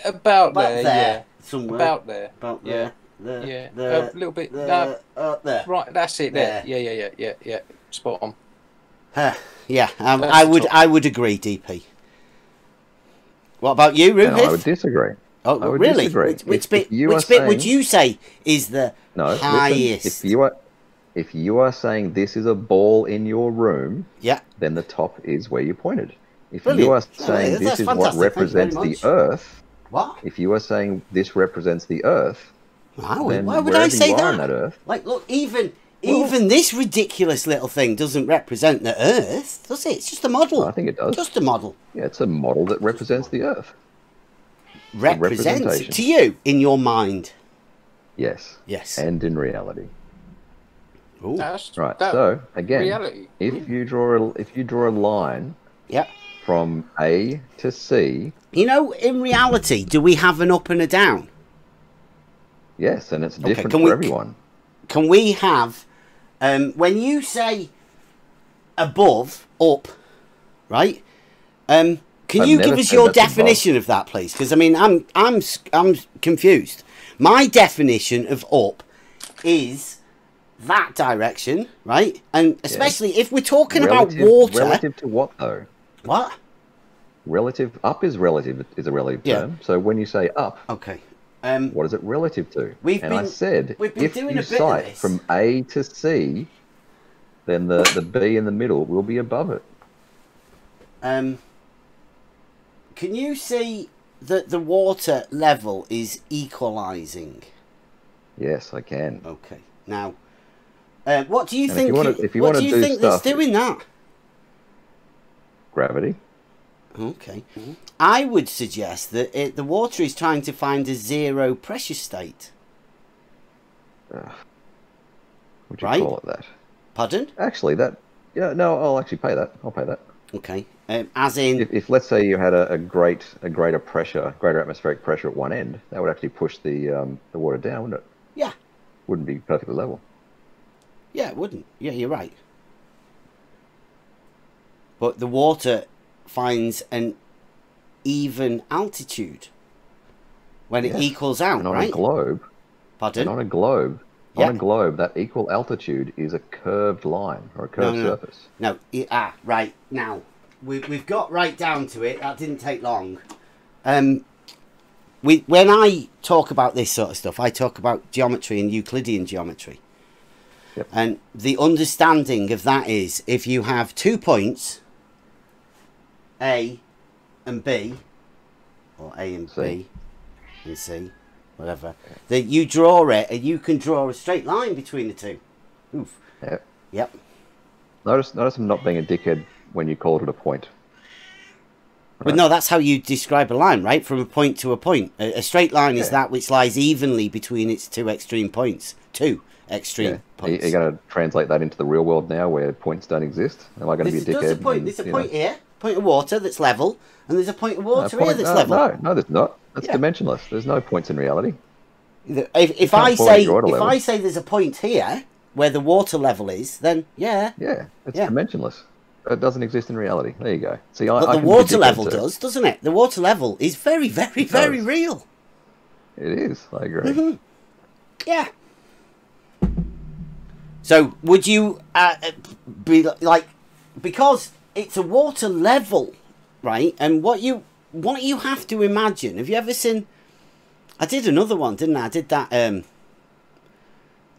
About, about there, there, somewhere. About there. About yeah. there. There, Yeah. there, a little bit. there, no, uh, there. right, that's it there. There. Yeah, yeah, yeah, yeah, yeah. Spot on. Huh, yeah, um, I would top. I would agree, DP. What about you, No, I would disagree. Oh, I would really? disagree. Which, which If- bit? if you which are bit would you say is the No, listen, if you are if you are saying this is a ball in your room, yeah, then the top is where you pointed. If Brilliant. you are saying this is what fantastic. Thank represents the. Earth, what? if you are saying this represents the Earth, Why would, then why would I say that? on that Earth, Like, look, even even this ridiculous little thing doesn't represent the Earth, does it? It's just a model. I think it does. Just a model. Yeah, it's a model that represents the Earth. Represents representation. to you in your mind. Yes. Yes. And in reality. Ooh. That's Right. so again, reality. if you draw a, if you draw a line Yep. From A to C, You know, in reality, do we have an up and a down? yes, and it's Okay, different can for we- everyone. Can we have, um, when you say above, up, right? Um, Can I've you give us your that's above. definition of that, please? Because I mean, I'm I'm I'm confused. My definition of up is that direction, right? And especially if we're talking Relative- about water. Relative to what though? What? Relative up is relative is a relative Yeah. term. So when you say up, okay, um, what is it relative to? We've and I been- said we've been if doing you a bit sight from A to C, then the the B in the middle will be above it. Um, can you see that the water level is equalising? Yes, I can. Okay. Now, uh, what do you And if think? you if you what wanna do you do think that's stuff- doing that? Gravity. Okay. I would suggest that it, the water is trying to find a zero pressure state. Would you Right. call it that? Pardon? Actually, that yeah, no, I'll actually pay that. I'll pay that. Okay. Um, as in, If, if let's say you had a, a great a greater pressure, greater atmospheric pressure at one end, that would actually push the um, the water down, wouldn't it? yeah, Wouldn't be perfectly level. yeah, it wouldn't. Yeah, you're right. But the water finds an even altitude when it Yes. equals out, on right? a globe, Pardon? on a globe, Yeah. on a globe, that equal altitude is a curved line or a curved no, no. surface. No, i- ah, right now we we've got right down to it. That didn't take long. Um, we when I talk about this sort of stuff, I talk about geometry and Euclidean geometry, Yep. and the understanding of that is if you have two points, A and B, or A and C. B and C, whatever, that you draw it and you can draw a straight line between the two. Oof. Yeah. Yep. Notice, notice I'm not being a dickhead when you called it a point. But no, that's how you describe a line, right? From a point to a point. A, a straight line is that which lies evenly between its two extreme points. Two extreme Yeah. You, points. are you going to translate that into the real world now, where points don't exist? Am I going to be a dickhead? there's a point. and, There's a point know- here, point of water that's level, and there's a point of No, water point- here that's no, level. No, no, there's not. That's Yeah. dimensionless. There's no points in reality. If, if I say it if level. I say there's a point here where the water level is, then yeah. Yeah, it's Yeah. dimensionless. It doesn't exist in reality. There you go. See, I, But I the water level does, doesn't it? The water level is very, very, very does. real. It is. I agree. Mm-hmm. Yeah. So would you uh, uh, be like because it's a water level, right? And what you what you have to imagine. Have you ever seen? I did another one, didn't I? I did that. Um.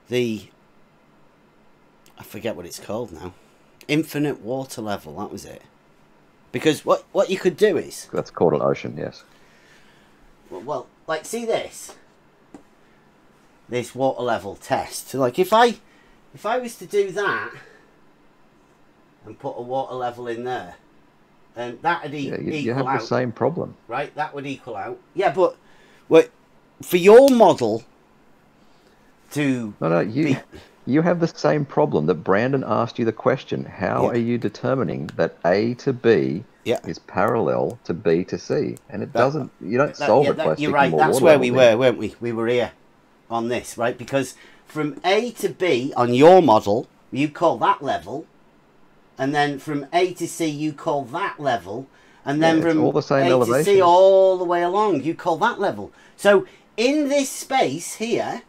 The. I forget what it's called now. Infinite water level. That was it. Because what what you could do is That's called an ocean. Yes. well, well, like see this. This water level test. So like if I if I was to do that and put a water level in there, and that'd e- Yeah, you, equal you have out, the same problem. right? That would equal out. Yeah, but what for your model to No, no, you Be- you have the same problem that Brandon asked you the question. How Yeah. are you determining that A to B Yeah. is parallel to B to C? And it That- doesn't. You don't that- solve yeah, it that- by you're right. That's where we were, weren't we? We were here on this, right? Because from A to B on your model, you call that level, and then from A to C, you call that level, and then Yeah, from all the same A to C all the way along, you call that level. So in this space here,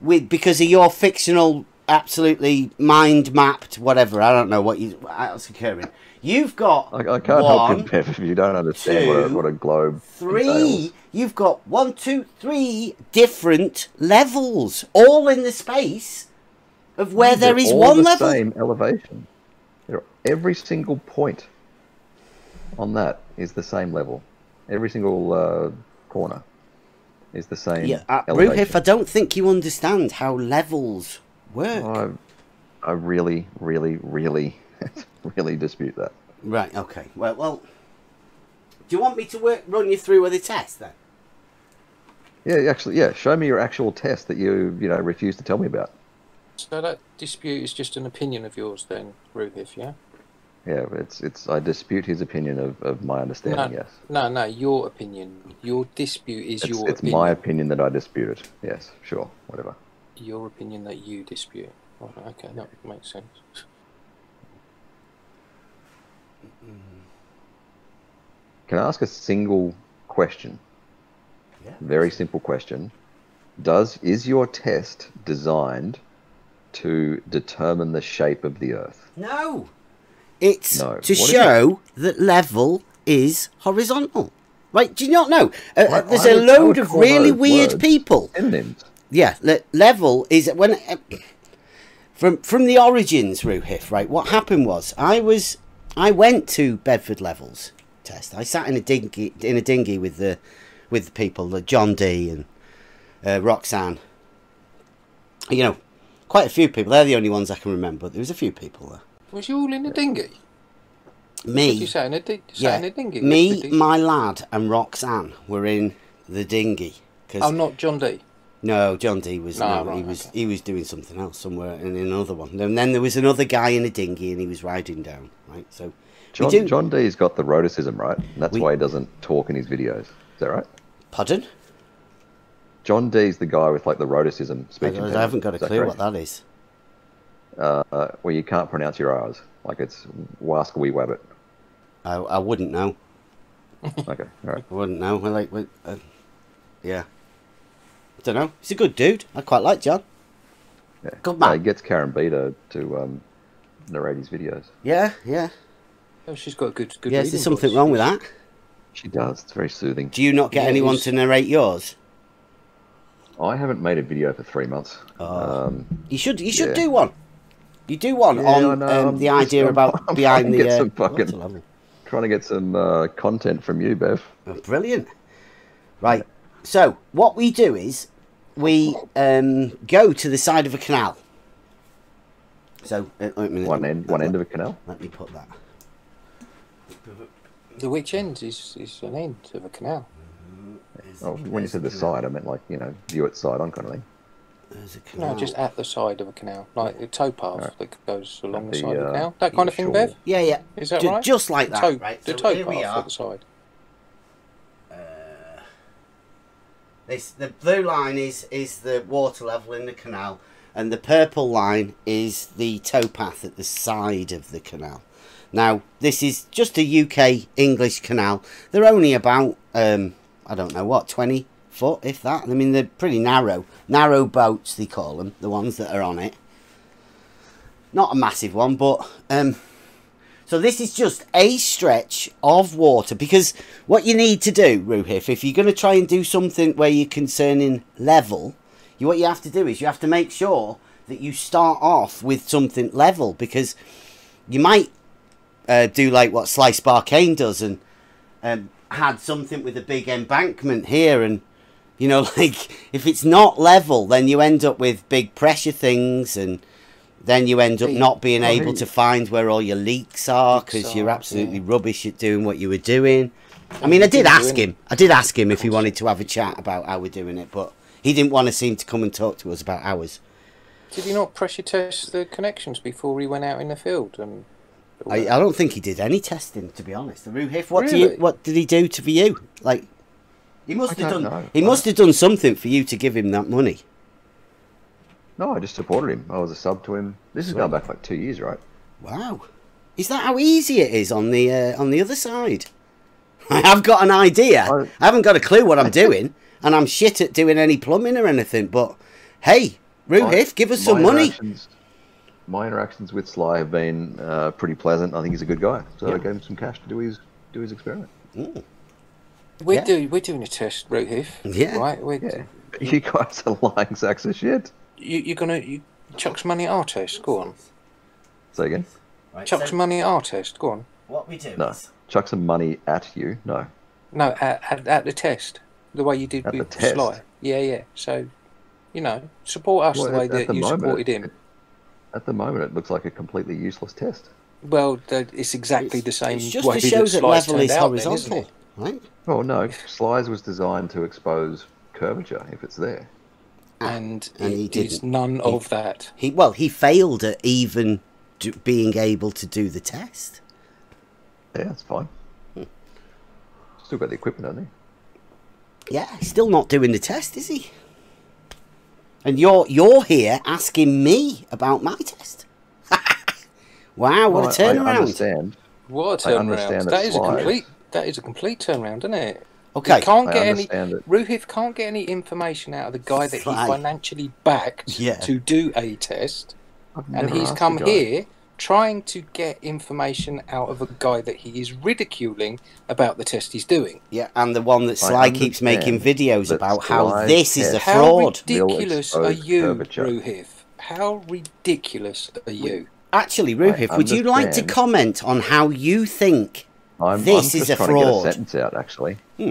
with because of your fictional, absolutely mind mapped, whatever I don't know what you what's occurring. You've got I, I can't help one, you, Bev, if you don't understand what, a, what a globe three. entails. You've got one, two, three different levels, all in the space of where there is all one the level. same elevation. They're, every single point on that is the same level. Every single uh, corner is the same Yeah, uh. Roohif, I don't think you understand how levels work. I, I really, really, really, really dispute that. Right. Okay. Well, well. Do you want me to work, run you through with a test then? Yeah, actually, yeah. Show me your actual test that you, you know, refuse to tell me about. So that dispute is just an opinion of yours, then, Roohif, yeah? Yeah, it's, it's. I dispute his opinion of, of my understanding. yes, No, no, your opinion. Your dispute is it's, your it's opinion. my opinion that I dispute it. Yes, sure, whatever. Your opinion that you dispute. Oh, okay, that makes sense. Mm-hmm. can I ask a single question? Yeah. Very simple question. Does is your test designed to determine the shape of the Earth? No. It's No. to What show that level is horizontal. Right? Do you not know? Uh, I- there's I a load of really weird people. Synonyms. Yeah, le- level is when uh, from from the origins, Roohif. Right, what happened was I was I went to Bedford Levels test. I sat in a dinghy in a dinghy with the with the people, like John D and uh, Roxanne. You know, quite a few people. They're the only ones I can remember. There was a few people there. Was you all in the dinghy? Did Me, you say in a, di- sat yeah, in a dinghy? me, Did- my lad, and Roxanne were in the dinghy. Cause Oh, not John D. No, John D was No, no, he right, was he was doing something else somewhere and in another one. And then there was another guy in a dinghy and he was riding down. Right, so John, do. John D's got the rhoticism, right? And that's We- why he doesn't talk in his videos. Is that right? Pardon? John D's the guy with like the rhoticism I, speech. I impediment. haven't got a clue correct? what that is. Uh, where you can't pronounce your R's. Like it's Wask Wee Wabbit. I, I wouldn't know. Okay, all right. I wouldn't know. I like, what- uh, yeah. I don't know. He's a good dude. I quite like John. Yeah. Good No, man. he gets Karen Beta to um, narrate his videos. Yeah, yeah. Oh, she's got a good, good. yes, reading there's something voice. wrong with that. She does. It's very soothing. Do you not get Yeah, anyone he's- to narrate yours? I haven't made a video for three months. Oh. Um, You should. You should Yeah. do one. You do one Yeah, on know, um, the just- idea I'm- about I'm behind trying to the get uh, some fucking- trying to get some uh, content from you, Bev. Oh, brilliant. Right. So what we do is we um, go to the side of a canal. So uh, wait a minute. One end, one end of a canal. Let me put that. The which end is is an end of a canal. Oh, when you said the side, I meant like you know, view it side on kind of thing. There's a canal. No, just at the side of a canal, like a towpath that goes along the the, side of uh, the canal. That kind of thing, shore. Bev. Yeah, yeah. Is that Ju- right? Just like The that, tow- right? The So here we towpath at the side. This the blue line is is the water level in the canal, and the purple line is the towpath at the side of the canal. Now this is just a UK English canal. They're only about um, I don't know what twenty foot, if that. I mean they're pretty narrow, narrow boats they call them, the ones that are on it. Not a massive one, but um, so this is just a stretch of water because what you need to do, Roohif, if you're going to try and do something where you're concerning level, you, what you have to do is you have to make sure that you start off with something level because you might uh, do like what Sly Sparkane does and um, had something with a big embankment here and you know like if it's not level then you end up with big pressure things and then you end up not being oh, able hey. to find where all your leaks are because you're absolutely yeah. rubbish at doing what you were doing. I mean, I did ask him. I did ask him if he wanted to have a chat about how we're doing it, but he didn't want to seem to come and talk to us about ours. Did he not pressure test the connections before he went out in the field? And I, I don't think he did any testing, to be honest. The Roohif, what do you? What did he do to for you? Like, he must I have done. know. He must have done something for you to give him that money. No, I just supported him. I was a sub to him. This is going back like two years, right? Wow, is that how easy it is on the uh, on the other side? I've got an idea. I- I haven't got a clue what I'm doing, and I'm shit at doing any plumbing or anything. But hey, Roohif, give us some money. interactions- My interactions with Sly have been uh, pretty pleasant. I think he's a good guy, so Yeah. I gave him some cash to do his do his experiment. Mm. we're Yeah. doing we're doing a test, Roohif. Yeah. Right. We're, Yeah, you guys are lying sacks of shit. You, you're gonna you chuck some money at our test. Go on. Say again. Right, Chuck so some money at our test. Go on. what we do No, is chuck some money at you. No, No, at, at, at the test, the way you did At the with test? Sly. Yeah, yeah. So, you know, support us Well, the way at- at that the you moment, supported him. At the moment it looks like a completely useless test. Well, it's exactly the same it's just way to show that that Sly's level is out then, horizontal, right? Oh no, Sly's was designed to expose curvature if it's there. Ah, and, And he didn't. none He- of that. He well, he failed at even do, being able to do the test. Yeah, that's fine. Hmm. Still got the equipment, hasn't Yeah, he's still not doing the test, is he? And you're you're here asking me about my test. wow, he? what a Well, I- I turnaround! understand. What a I turnaround. understand that That is a complete. that is a complete turnaround, isn't it? Okay. He can't I get any. understand that. Roohif can't get any information out of the guy that he financially backed Yeah. to do a test, I've and he's asked come the guy. here trying to get information out of a guy that he is ridiculing about the test he's doing. Yeah, and the one that Sly keeps making videos that about how Sly's this is a test- How fraud. ridiculous are you, curvature. Roohif? How ridiculous are you? Actually, Roohif, would you like to comment on how you think I'm, This I'm is just a trying to get fraud. a sentence out, actually. Hmm.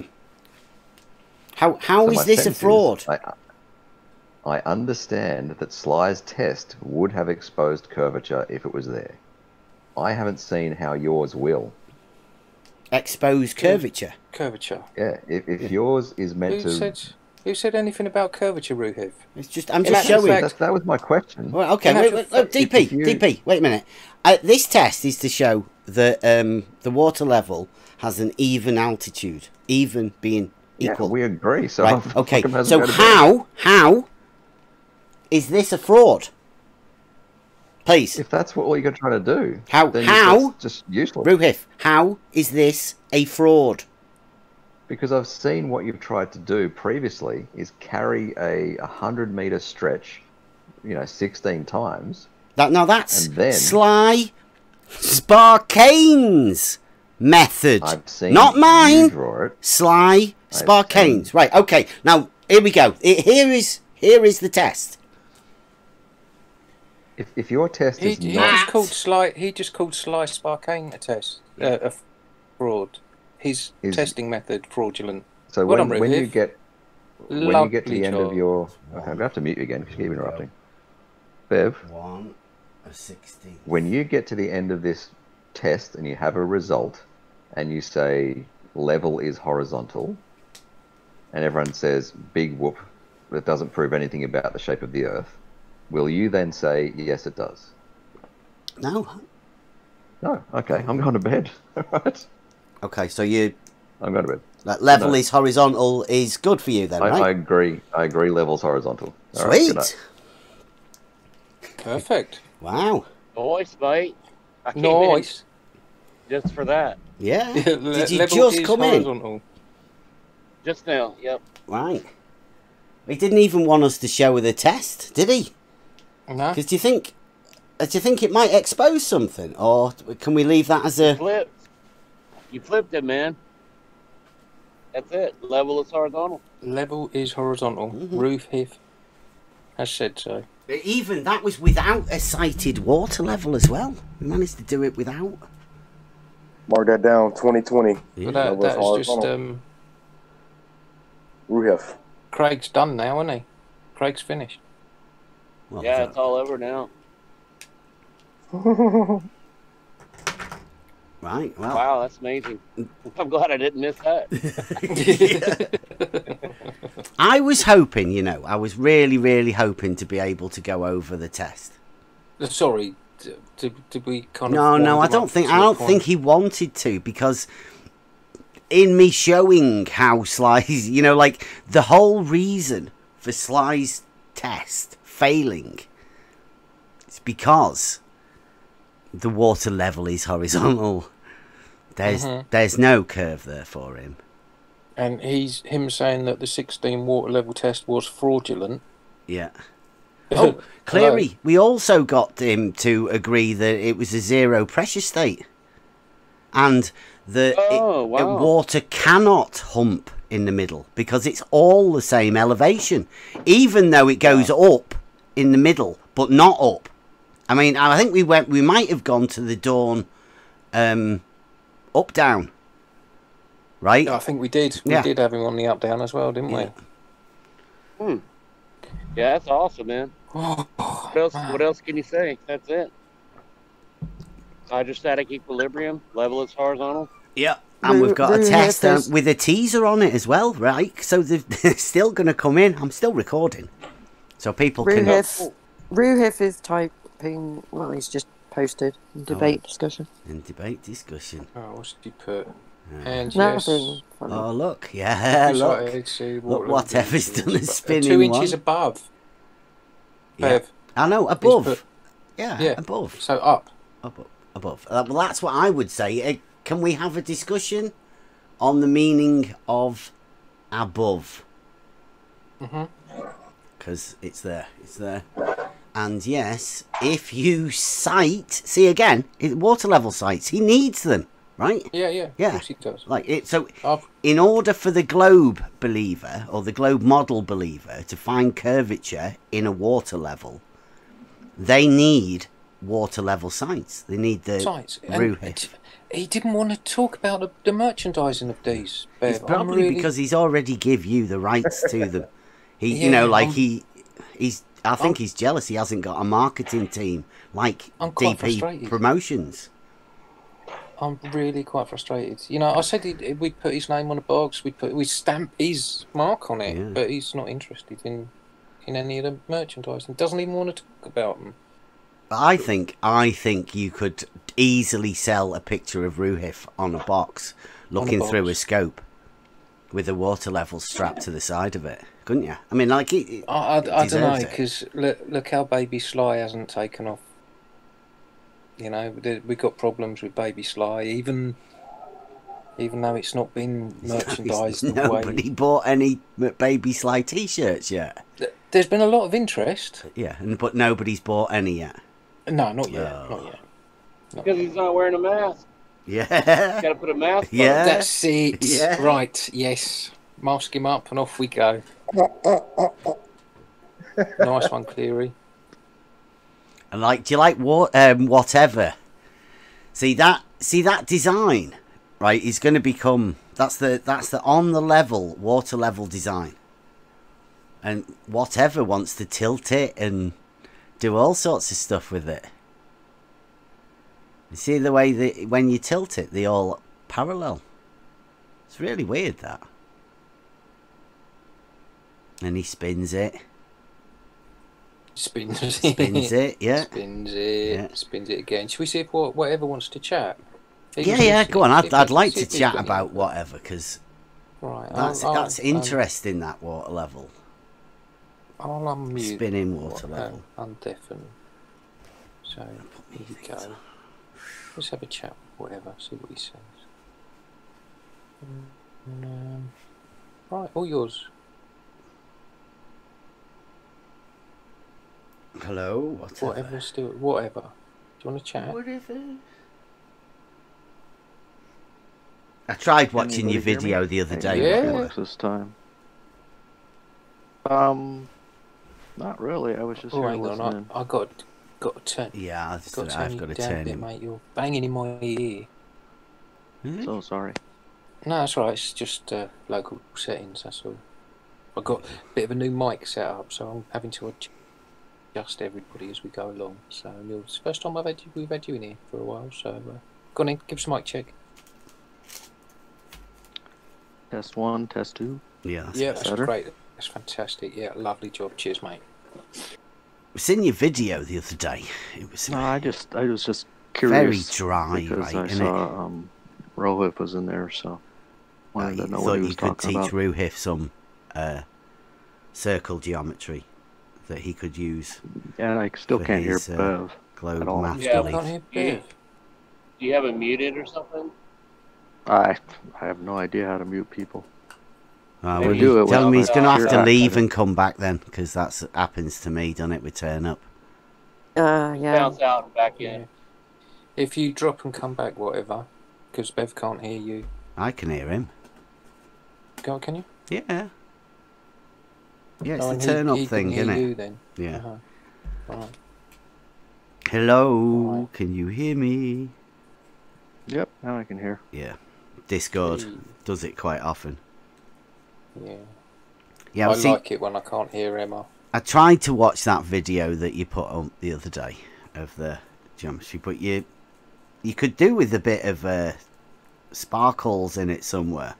how how So is this a sentence fraud? I, I understand that Sly's test would have exposed curvature if it was there. I haven't seen how yours will. Expose curvature. Curvature. Yeah, if, if yours is meant Who to. said? Who said anything about curvature, Roohif? It's just I'm In just showing. fact- That, that was my question. Well, okay, wait, wait, wait, fact, DP, you- DP, wait a minute. Uh, this test is to show that um, the water level has an even altitude, even being Yeah, equal. we agree. So right? Okay, so got a how how is this a fraud? Please, If that's what all you're trying to try to do, How- how? just useless. Roohif, how is this a fraud? Because I've seen what you've tried to do previously is carry a 100 meter stretch, you know, 16 times. That now that's then- Sly Sparkane's method, I've seen not mine. draw it. Sly Sparkane's. Right. Okay. Now here we go. Here is here is the test. If, if your test He, is he not just called Sly. He just called Sly Sparkane a test, uh, a fraud. His Is- testing method fraudulent. so Well when, done, when you get when you get to Lovely the end job. of your okay, I'm gonna have to mute you again because you keep interrupting. Bev, One of sixteen. when you get to the end of this test and you have a result and you say level is horizontal and everyone says big whoop that doesn't prove anything about the shape of the earth will you then say yes it does No. no okay i'm going to bed all right Okay. So you i'm going to bed that level No. is horizontal is good for you then, I, I agree i agree levels horizontal All right, good Sweet. night. Perfect. wow. Voice bite. I came in Nice. just for that. Yeah. Did you just is come in? Just now. Yep. Right. He didn't even want us to show with the test, did he? No. Because do you think, uh, do you think it might expose something, or can we leave that as a? Flip. You flipped it, man. That's it. Level is horizontal. Level is horizontal. Mm-hmm. Roohif has said so. Even that was without a sighted water level as well. We managed to do it without. Mark that down. 2020. Yeah. That, Level that is just um, Roohif. Craig's done now, isn't he? Craig's finished. Well, Yeah, it's all over now. right. Well, Wow, that's amazing. I'm glad I didn't miss that. I was hoping, you know, I was really, really hoping to be able to go over the test. Uh, Sorry, d- did, did we kind of? No, no, I don't think. I don't point? think he wanted to because in me showing how Sly's, you know, like the whole reason for Sly's test failing it's because the water level is horizontal. There's Mhm. there's no curve there for him. And he's him saying that the 16 water level test was fraudulent. Yeah. Oh, Cleary, we also got him to agree that it was a zero pressure state. And that Oh, it- wow. water cannot hump in the middle because it's all the same elevation, even though it goes up in the middle, but not up. I mean, I think we went, we might have gone to the dawn um, up down, right? I think we did. We Yeah. did have him on the up down as well, didn't Yeah. Hmm. Yeah, that's awesome, man. we? What else? What else can you say? That's it. Hydrostatic equilibrium. Level is horizontal. Yeah. And we've got a Ru- test uh, with a teaser on it as well, right? So they're they're still going to come in. I'm still recording. So people can. Roohif, Roohif is typing. Well, he's just posted in debate discussion. In debate discussion. Oh, what's he put? And yes. Nothing. funny. Oh, look. Yeah, look. Decided Look water what Eva's is done a spinning Two inches one. above. Yeah. Bev. I know, above. put- yeah, Yeah. above. So up. Above. above. Uh, well, that's what I would say. Uh, can we have a discussion on the meaning of above Mhm. Because it's there. It's there. And yes, if you sight, see again, it, water level sights. He needs them, right? Yeah, yeah. Yeah. Of course he does. Like it. So, I've- in order for the globe believer or the globe model believer to find curvature in a water level, they need water level sights. They need the sights. He didn't want to talk about the, the merchandising of these. It's probably really- because he's already give you the rights to them. He, you know, like I'm- he, he's. I think I'm- he's jealous. He hasn't got a marketing team like I'm quite DP frustrated. Promotions. I'm really quite frustrated. You know, I said he, we put his name on a box, we'd put we stamp his mark on it, Yeah. but he's not interested in in any of the merchandising. Doesn't even want to talk about them. But I think, I think you could easily sell a picture of Roohif on a box, looking through a scope, with a water level strapped to the side of it, couldn't you? I mean, like it. it I, I, it I don't know because look, look how Baby Sly hasn't taken off. You know, we've got problems with Baby Sly, even even though it's not been merchandised the way. Nobody bought any Baby Sly T-shirts yet. There's been a lot of interest. Yeah, but nobody's bought any yet. No, not yet, not oh. yet. Because he's not wearing a mask. Yeah. Got to put a mask on. Yeah. That's it. Yeah. Right, yes. Mask him up and off we go. nice one, Cleary. And like, do you like what? Um, whatever. See that? See that design, right? Is going to become that's the that's the on the level water level design. And whatever wants to tilt it and do all sorts of stuff with it. You see the way that when you tilt it, they all parallel. It's really weird that. And he spins it. Spins, it. Spins it, yeah. Spins it. Spins it again. Should we see if wha- whatever wants to chat? Yeah, yeah, go on. I'd, I'd like to chat about whatever because Right, that's I'll- that's I'll, interesting. that water level, I'll unmute. spinning water level. uh, level. undeafen. So here you go. Let's have a chat. Whatever. See what he says. Um, right, all yours. Hello, whatever. Whatever. Still, whatever. Do you want to chat? Whatever. I tried watching your Anybody hear video the other day. Yeah. it this time. Um, not really. I was just Oh, here hang on. I, I got got to turn. Yeah, I've, Got to turn I've got to down a turn bit, mate. You're banging in my ear. So sorry. No, that's all right. It's just uh, local settings. That's all. I've got a bit of a new mic set up, so I'm having to adj- adjust everybody as we go along. So you're, it's the first time I've had you, we've had you in here for a while. So uh, go on in, give us a mic check. Test one, test two. Yeah, that's yeah, that's better. great. That's fantastic. Yeah, lovely job. Cheers, mate. was in your video the other day. It was No, I just, I was just curious. very dry, because right? I Isn't saw it? um, Roohif was in there, so Uh, wanted you to know thought what he you was could teach about. Roohif some uh, circle geometry that he could use. And I still for can't hear his, uh, Bev globe at all. Yeah, belief. Can't hear Do you, Bev. do you have it muted or something? I, I have no idea how to mute people. Uh, Maybe well, do it tell him he's going to have to leave and come back then, because that happens to me, doesn't it? We turn up. Uh, yeah. Bounce out and back in. Yeah. If you drop and come back, whatever, because Bev can't hear you. I can hear him. Go, can you? Yeah. Yeah, it's Oh, the and he- turn up he thing, can hear isn't it? you then. Yeah. Uh-huh. Right. Hello, Right. can you hear me? Yep, now I can hear. Yeah. Discord Hey. does it quite often. Yeah. Yeah, I well, see, like it when I can't hear Emma. I tried to watch that video that you put up the other day of the geometry, but you you could do with a bit of uh, sparkles in it somewhere.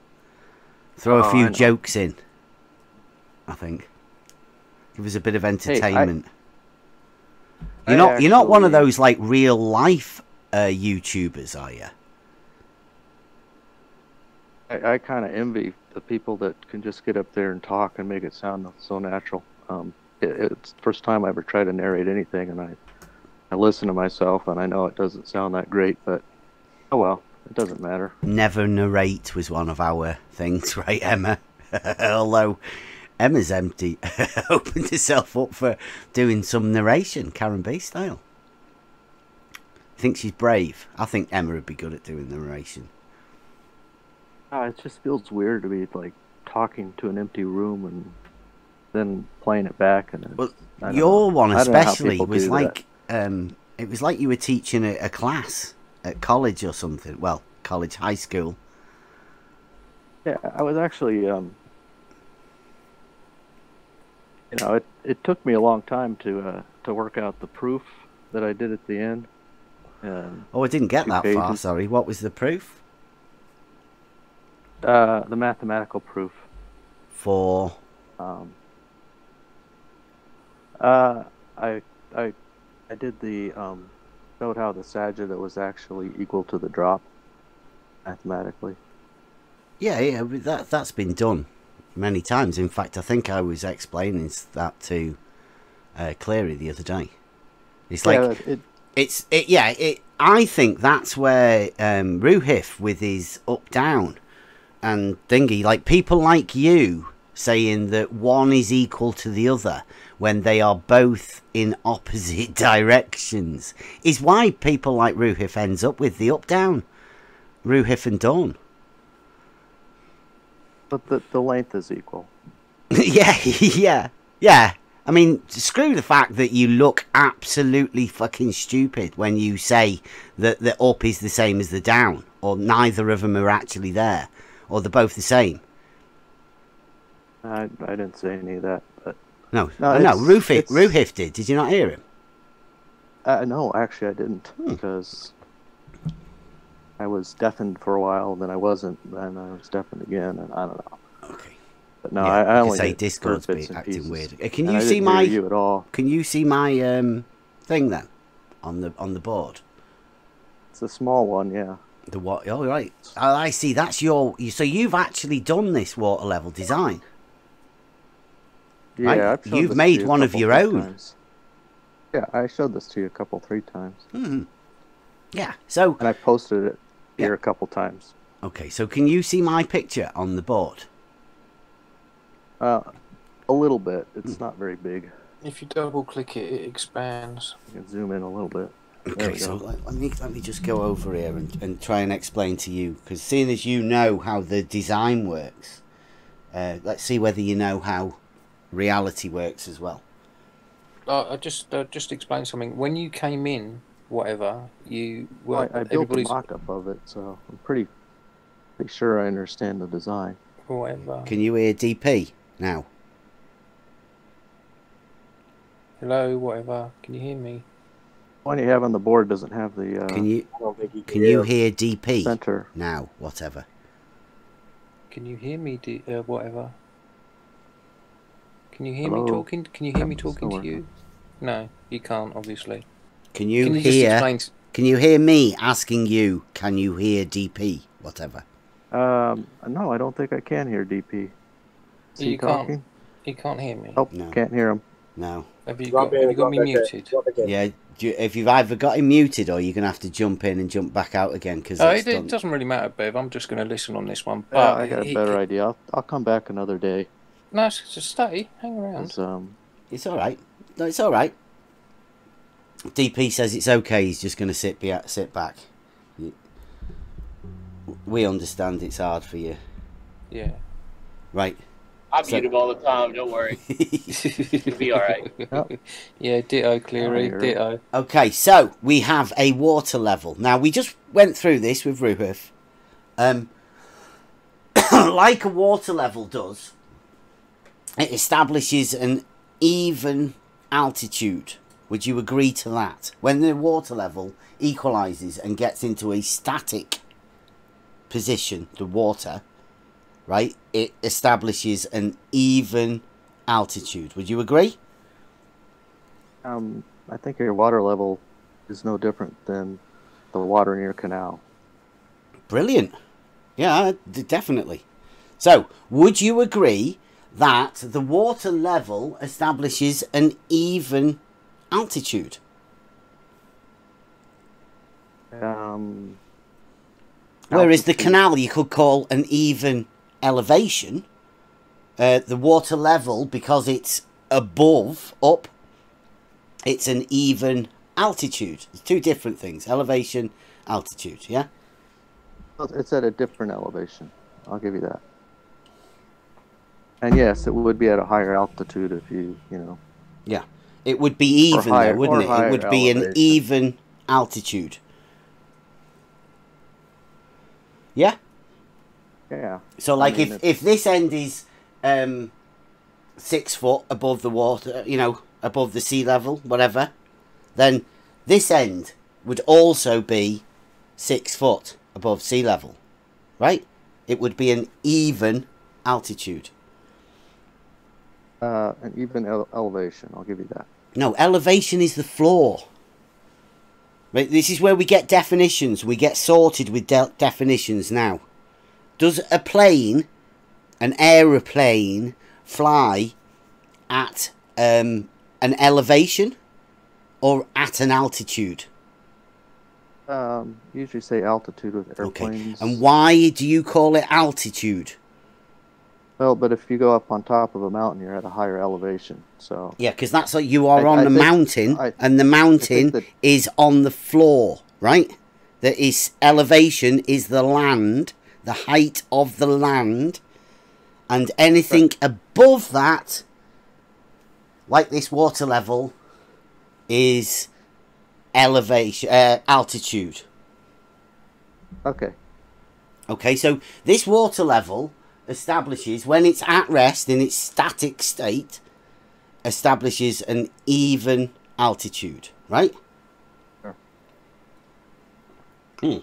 Throw Oh, a I few jokes in. I think give us a bit of entertainment. I you're not you're not one of those like real life uh, YouTubers, are you? I, I kind of envy the people that can just get up there and talk and make it sound so natural. Um, it, it's the first time I ever tried to narrate anything, and I, I listen to myself, and I know it doesn't sound that great, but oh well. it doesn't matter. Never narrate was one of our things, right, Emma? Although Emma's empty, opened herself up for doing some narration, Karen B style. I think she's brave. I think Emma would be good at doing narration. Uh, it just feels weird to be like talking to an empty room and then playing it back. And Well, Your know. one especially was like um, it was like you were teaching a, a class at college or something. Well, college, high school. Yeah, I was actually, um, you know, it it took me a long time to uh, to work out the proof that I did at the end. Um, Oh, I didn't get that far. Sorry. What was the proof Uh, the mathematical proof. for? Um, uh, I I I did the um, showed how the sagitta was actually equal to the drop mathematically. Yeah, yeah. That that's been done many times. In fact, I think I was explaining that to uh, Cleary the other day. It's like yeah, it, It's it, yeah. It, I think that's where um, Roohif with his up down and thingy, like people like you saying that one is equal to the other when they are both in opposite directions, is why people like Roohif ends up with the up down. Roohif and Dawn. But the the length is equal. yeah, yeah, yeah. I mean, screw the fact that you look absolutely fucking stupid when you say that the up is the same as the down, or neither of them are actually there, or they're both the same. I I didn't say any of that, but No, No, no, it's- Roohif, did. Did you not hear him? uh, no, actually I didn't Hmm. because I was deafened for a while, then I wasn't, then I was deafened again, and I don't know. Okay. But no, Yeah, I, I only say Discord's been acting pieces. weird. Uh, Can you see my? you at all? Can you see my um thing then on the on the board? It's a small one, yeah. The what? Oh right. Oh, I see. That's your. So you've actually done this water level design. Yeah, Right, you've made one of your own. times. Yeah, I showed this to you a couple, three times, Hmm. Yeah. So and I posted it here a couple times. okay. So can you see my picture on the board? Uh, a little bit. Hmm. It's not very big. If you double click it, it expands. You can zoom in a little bit. Okay. So let, let me let me just go over here and, and try and explain to you because seeing as you know how the design works, uh, let's see whether you know how reality works as well. Uh, I just uh, just explain something. When you came in, whatever you well, I, I built a everybody's mock-up of it, so I'm pretty, pretty sure I understand the design. whatever. Can you hear DP now? Hello, whatever. Can you hear me? One you have on the board doesn't have the uh, Can you I don't think you can you hear DP center. now? Whatever. Can you hear me? D- uh, whatever. Can you hear me talking? Can you hear me talking to you? No, you can't. Obviously. Can you Can you just hear? explain? s- Can you hear me asking you? Can you hear DP? Whatever. Um, no, I don't think I can hear DP. Is he You can't. talking? You can't hear me. Oh, No. can't hear him. No. Have you got, in have you got me muted? Drop. Yeah. you- If you've either got him muted or you're gonna have to jump in and jump back out again because Oh, it, it doesn't really matter, Bev. I'm just going to listen on this one. But I got a better he- idea. I'll, I'll come back another day. No, s- just stay. Hang around. 'cause, um, It's all right. No, it's all right. DP says it's okay. He's just going to sit be sit back. We understand it's hard for you, Yeah. right? I So- mute him all the time. Don't worry. It'll be all right. Yeah, ditto, Cleary, Oh, you're- ditto. Okay, so we have a water level. Now we just went through this with Roohif. Um, like a water level does, it establishes an even altitude. Would you agree to that? When the water level equalizes and gets into a static position, the water, right, it establishes an even altitude. Would you agree? um, I think your water level is no different than the water in your canal. Brilliant. Yeah, definitely. So, would you agree that the water level establishes an even altitude? Um, Whereas the canal you could call an even elevation. Uh, the water level, because it's above, up, it's an even altitude. It's two different things elevation, altitude, yeah? It's at a different elevation. I'll give you that. And yes, it would be at a higher altitude if you, you know. Yeah. It would be even, higher- though, wouldn't it? It would be an even altitude. Yeah? Yeah. So, like, mean, if, it's- if this end is um, six foot above the water, you know, above the sea level, whatever, then this end would also be six foot above sea level, right? It would be an even altitude. Uh, an even ele- elevation. I'll give you that. No, elevation is the floor. Right, this is where we get definitions. We get sorted with de- definitions now. Does a plane, an aeroplane, fly at um, an elevation or at an altitude? Um, usually say altitude with airplanes. Okay. And why do you call it altitude? Well, but if you go up on top of a mountain, you're at a higher elevation. So Yeah, because that's like you are I- on I the think- mountain, I- and the mountain that- is on the floor, right? That is elevation is the land, the height of the land, and anything above that, like this water level, is elevation, uh, altitude. okay, Okay, so this water level establishes when it's at rest in its static state, establishes an even altitude, right? Hmm.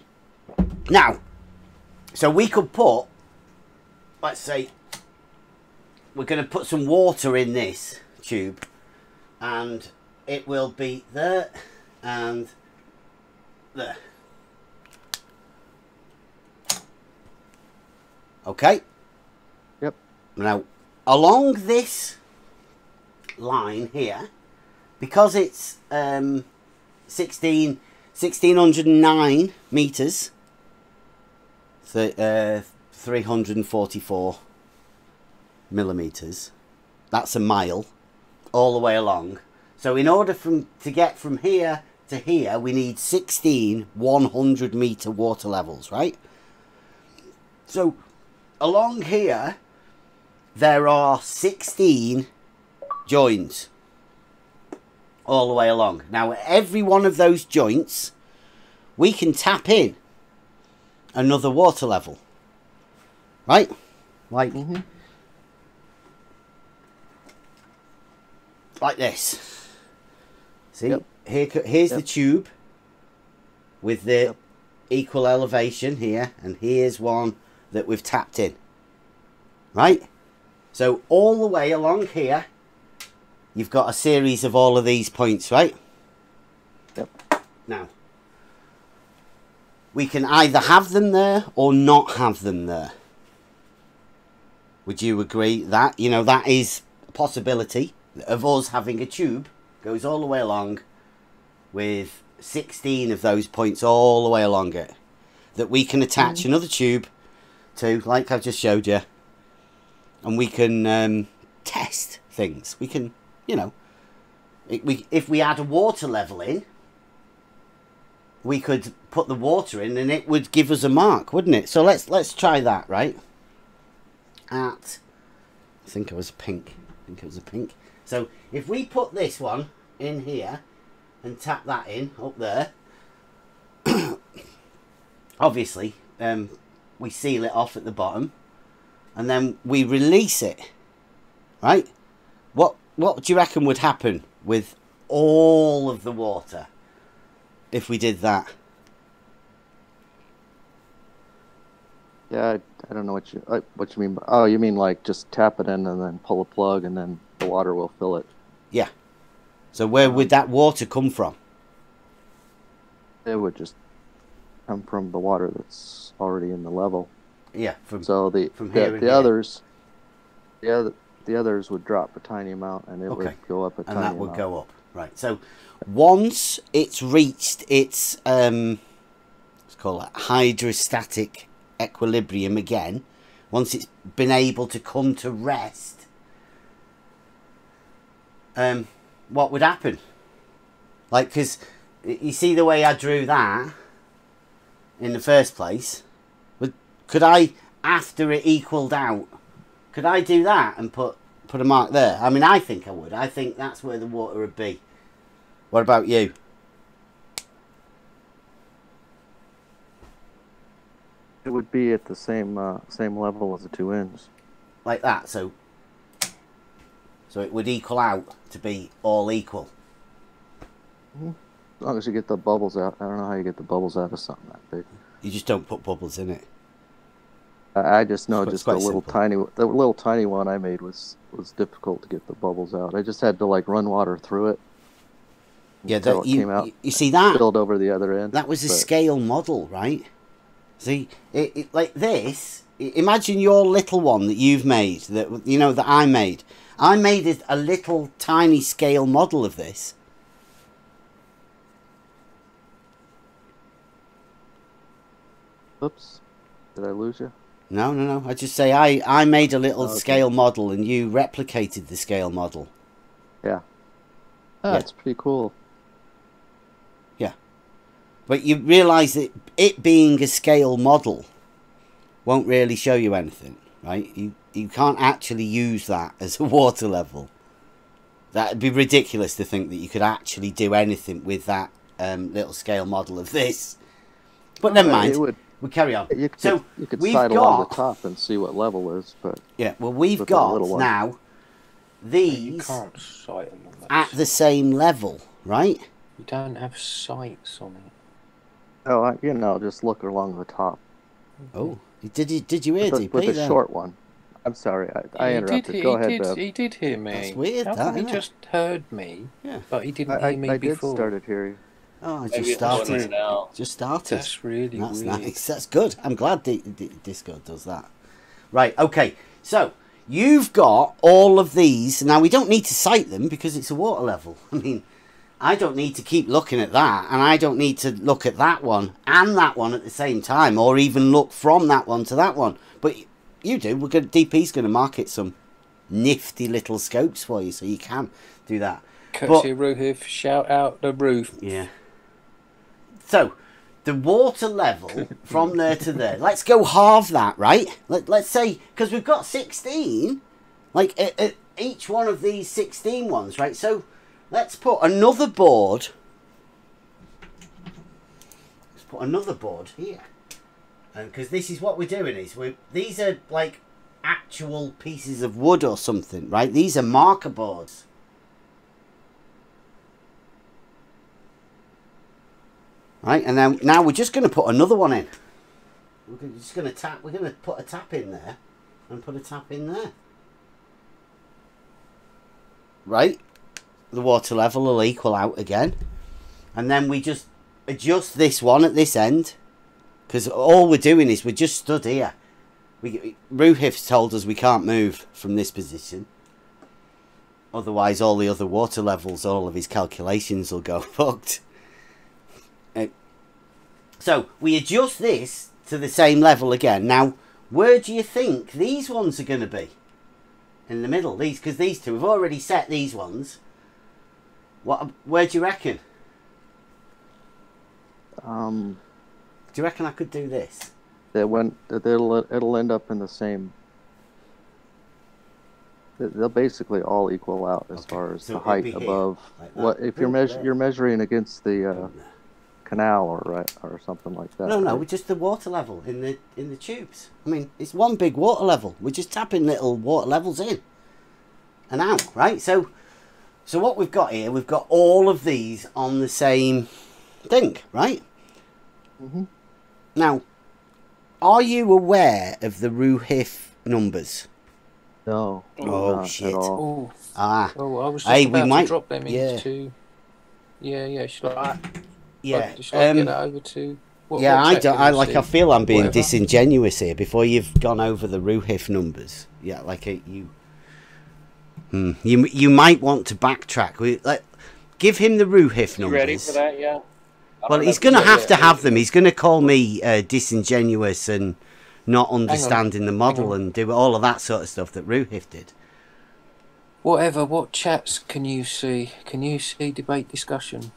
Now, so we could put, let's say, we're going to put some water in this tube, and it will be there and there. Okay. Now, along this line here, because it's um, 16, 1609 meters, so, uh, 344 millimeters, that's a mile all the way along. So, in order from to get from here to here, we need 16 100 meter water levels, right? So, along here, there are 16 joints all the way along. Now, every one of those joints, we can tap in another water level. Right? Like, mm-hmm. like this. See? Here, co- here's the tube with the equal elevation here, and here's one that we've tapped in. Right? So all the way along here, you've got a series of all of these points, right? Yep. Now, we can either have them there or not have them there. Would you agree that, you know, that is a possibility of us having a tube goes all the way along with 16 of those points all the way along it that we can attach mm. another tube to, like I've just showed you, and we can um, test things. We can, you know, it, we if we add a water level in, we could put the water in, and it would give us a mark, wouldn't it? So let's let's try that, right? At, I think it was pink. I think it was a pink. So if we put this one in here and tap that in up there, obviously um, we seal it off at the bottom and then we release it right what what do you reckon would happen with all of the water if we did that yeah, I, I don't know what you uh, what you mean. By, oh, you mean like just tap it in and then pull a plug and then the water will fill it. yeah so where would that water come from It would just come from the water that's already in the level. Yeah from So the from the, here the others, the other the others would drop a tiny amount and it Okay. would go up a and tiny that would amount. go up right so once it's reached its um let's call it hydrostatic equilibrium again, once it's been able to come to rest, um, what would happen? Like, because you see the way I drew that in the first place. Could I, after it equaled out, could I do that and put put a mark there? I mean, I think I would. I think that's where the water would be. What about you? It would be at the same uh, same level as the two ends. Like that. So, so it would equal out to be all equal. As long as you get the bubbles out. I don't know how you get the bubbles out of something that big. You just don't put bubbles in it. I, I just know It's just quite the little simple. tiny the little tiny one I made was was difficult to get the bubbles out. I just had to like run water through it. Yeah, until that, it you, came out. you- you see that? spilled over the other end. That was a but- scale model, right? See, it, it, like this. Imagine your little one that you've made, that you know that I made. I made it a little tiny scale model of this. Oops, did I lose you? No, no, no. I just say I, I made a little Oh, okay. scale model and you replicated the scale model. Yeah. Yeah. That's pretty cool. Yeah. But you realise that it being a scale model won't really show you anything, right? You you can't actually use that as a water level. That'd be ridiculous to think that you could actually do anything with that um, little scale model of this. But never mind. It would, we carry on. you could, so you could we've sight along got the top and see what level is, but yeah. Well, we've with the got little now You these can't sight them on at the same level, right? You don't have sights on it. oh, I, you know, just look along the top Oh, did you did you hear with, the, DP with the then? short one. I'm sorry, I, I he interrupted. Did, Go he, ahead, did, Bev. he did hear me. That's weird, How that, come he isn't it? just heard me, Yeah. but he didn't I, hear me I, I did before? start to hear you. Oh, I Maybe just started. Just started. That's really That's weird. nice. That's good. I'm glad D- D- Discord does that. Right. Okay. So you've got all of these. Now we don't need to sight them because it's a water level. I mean, I don't need to keep looking at that, and I don't need to look at that one and that one at the same time, or even look from that one to that one. But you do. We're going. DP's going to market some nifty little scopes for you, so you can do that. Courtesy of Roohif, shout out the roof. Yeah. So, the water level from there to there. Let's go halve that, right? Let, let's say, because we've got 16, like at, at each one of these 16 ones, right? So, let's put another board. Let's put another board here. Because this is what we're doing is we these are like actual pieces of wood or something, right? These are marker boards. Right, and then now we're just going to put another one in. We're just going to tap. We're going to put a tap in there, and put a tap in there. Right, the water level will equal out again, and then we just adjust this one at this end, because all we're doing is we're just stood here. We told us we can't move from this position. Otherwise, all the other water levels, all of his calculations will go fucked. So we adjust this to the same level again. Now, where do you think these ones are going to be? In the middle, these because these two we've already set these ones. What? Where do you reckon? Um, Do you reckon I could do this? that went, it'll it'll end up in the same. they- They'll basically all equal out as far as so the height above. like. What if you're measure you're measuring against the uh, canal or right or something like that? No, no, right? we're just the water level in the in the tubes. I mean, it's one big water level. We're just tapping little water levels in and out, right? So, so what we've got here, we've got all of these on the same thing, right? Mhm. Now, are you aware of the Roohif numbers? No. Oh, not shit. At all. Oh, Ah, oh, I was just Hey, we about might- to drop them yeah. into. Yeah, yeah. Should I? Yeah. Should I um, get that over to? What, yeah, what I don't. I like. I feel I'm being Whatever. disingenuous here. Before you've gone over the Roohif numbers, yeah, like uh, you. Hmm, you you might want to backtrack. We, like, give him the Roohif numbers. You ready for that? Yeah. I Well, he's going to have to have them. He's going to call me uh, disingenuous and not understanding the model and do all of that sort of stuff that Roohif did. Whatever. What chats can you see? Can you see debate discussion?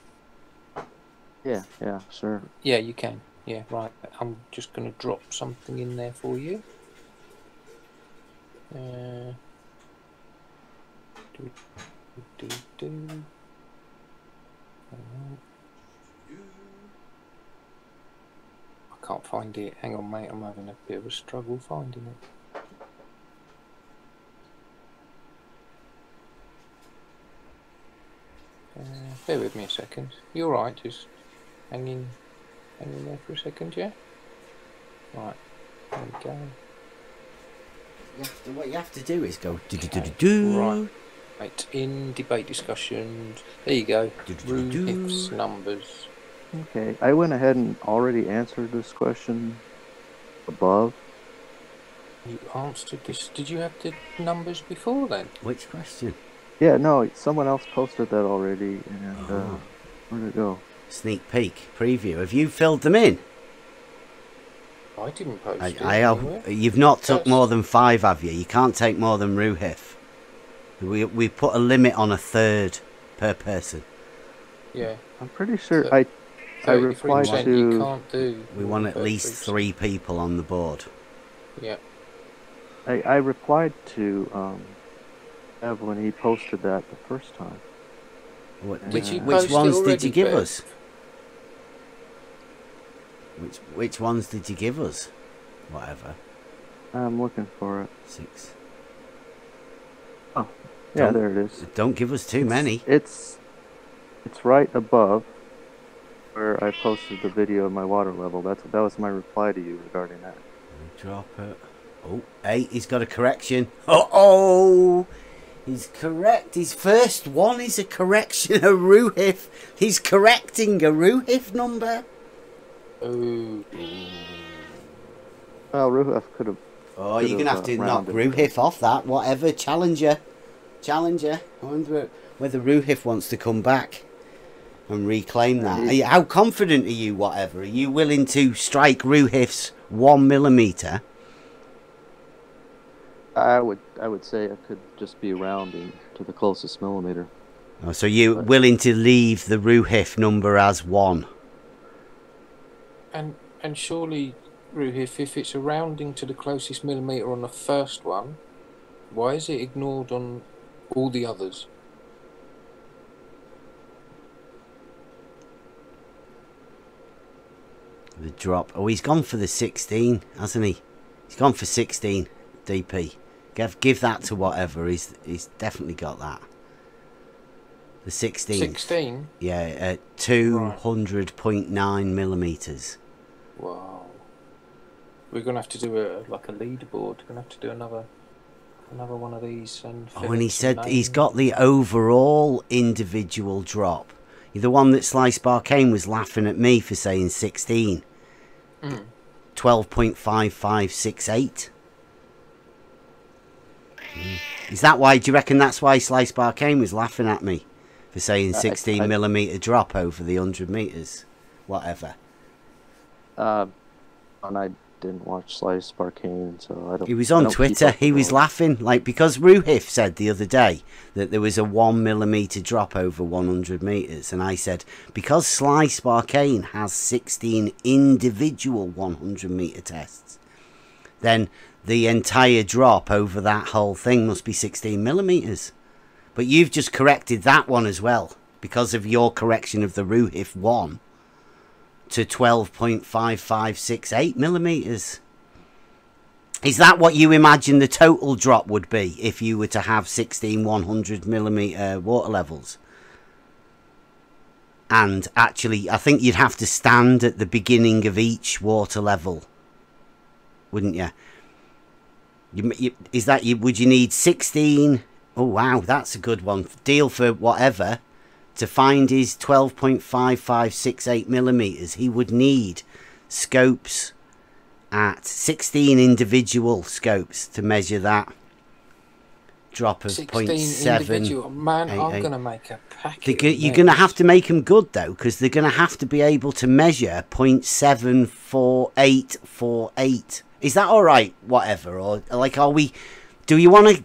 Yeah, yeah, sure. Yeah, you can. Yeah, right. I'm just going to drop something in there for you. Uh, do, do, do. I can't find it. Hang on, mate. I'm having a bit of a struggle finding it. Uh, bear with me a second. You're right. Just hang in, hang in there for a second, yeah. Right. There we go. You have to, what you have to do is go do do do do do. Right. Right. In debate discussions. There you go. Roohif numbers. Okay, I went ahead and already answered this question above. You answered this. Did you have the numbers before then? Which question? Yeah, no, someone else posted that already, and uh, Oh. where'd it go? Sneak peek preview. Have you filled them in? I didn't post I, it. I anywhere. you've not took That's- more than five, have you? You can't take more than Roohif. We we put a limit on a third per person. Yeah. I'm pretty sure So, I I replied 33% you to can't do. We want at least 33%. three people on the board. Yeah. I, I replied to um, Ev when he posted that the first time. What, which you which ones did already, you give Bev? us? Which which ones did you give us? Whatever. I'm looking for it. Six. Oh, yeah, Don't- there it is. Don't give us too many. It's it's right above where I posted the video of my water level. That's that was my reply to you regarding that. Drop it. Oh, eight. He's got a correction. Oh, oh. He's correct. His first one is a correction, a Roohif. He's correcting a Roohif number. Oh. Well, Roohif could have. Oh, could you're gonna have to uh, knock rounded. Roohif off that. Whatever, challenger, challenger. I wonder whether Roohif wants to come back and reclaim that. Are you, how confident are you? Whatever, are you willing to strike Roohif's one millimeter? I would I would say it could just be rounding to the closest millimeter. Oh, so you willing to leave the Roohif number as one? And and surely, Roohif, if it's a rounding to the closest millimeter on the first one, why is it ignored on all the others? The drop. Oh, he's gone for the 16, hasn't he? He's gone for 16 DP. Give give that to whatever. He's he's definitely got that. The 16. 16? Yeah, uh, at 200.9 millimeters. Wow. We're gonna have to do a like a leaderboard. We're gonna have to do another another one of these and. Oh, and he said he's names. got the overall individual drop. The one that Sly Sparkane was laughing at me for saying 16. Mm. 12.5568. Mm. Is that why? Do you reckon that's why Sly Sparkane was laughing at me for saying I- 16 millimeter drop over the 100 meters? Whatever. Uh, and I didn't watch Sly Sparkane, so I don't. He was on Twitter. He was laughing like because Roohif said the other day that there was a one millimeter drop over 100 meters, and I said because Sly Sparkane has 16 individual 100 meter tests, then the entire drop over that whole thing must be 16 millimeters. But you've just corrected that one as well because of your correction of the Roohif one to 12.5568 millimeters. Is that what you imagine the total drop would be if you were to have 16 100 millimeter water levels? And actually, I think you'd have to stand at the beginning of each water level, wouldn't you? you, you is that you? Would you need 16? Oh wow, that's a good one. Deal for whatever to find his 12.5568 millimeters. He would need scopes at 16 individual scopes to measure that. drop of 16 0.7. individual. Man, I'm going to make a packet. go- you're going to have to make them good though, because they're going to have to be able to measure 0.74848. Is that all right? Whatever, or like, are we? Do you want to?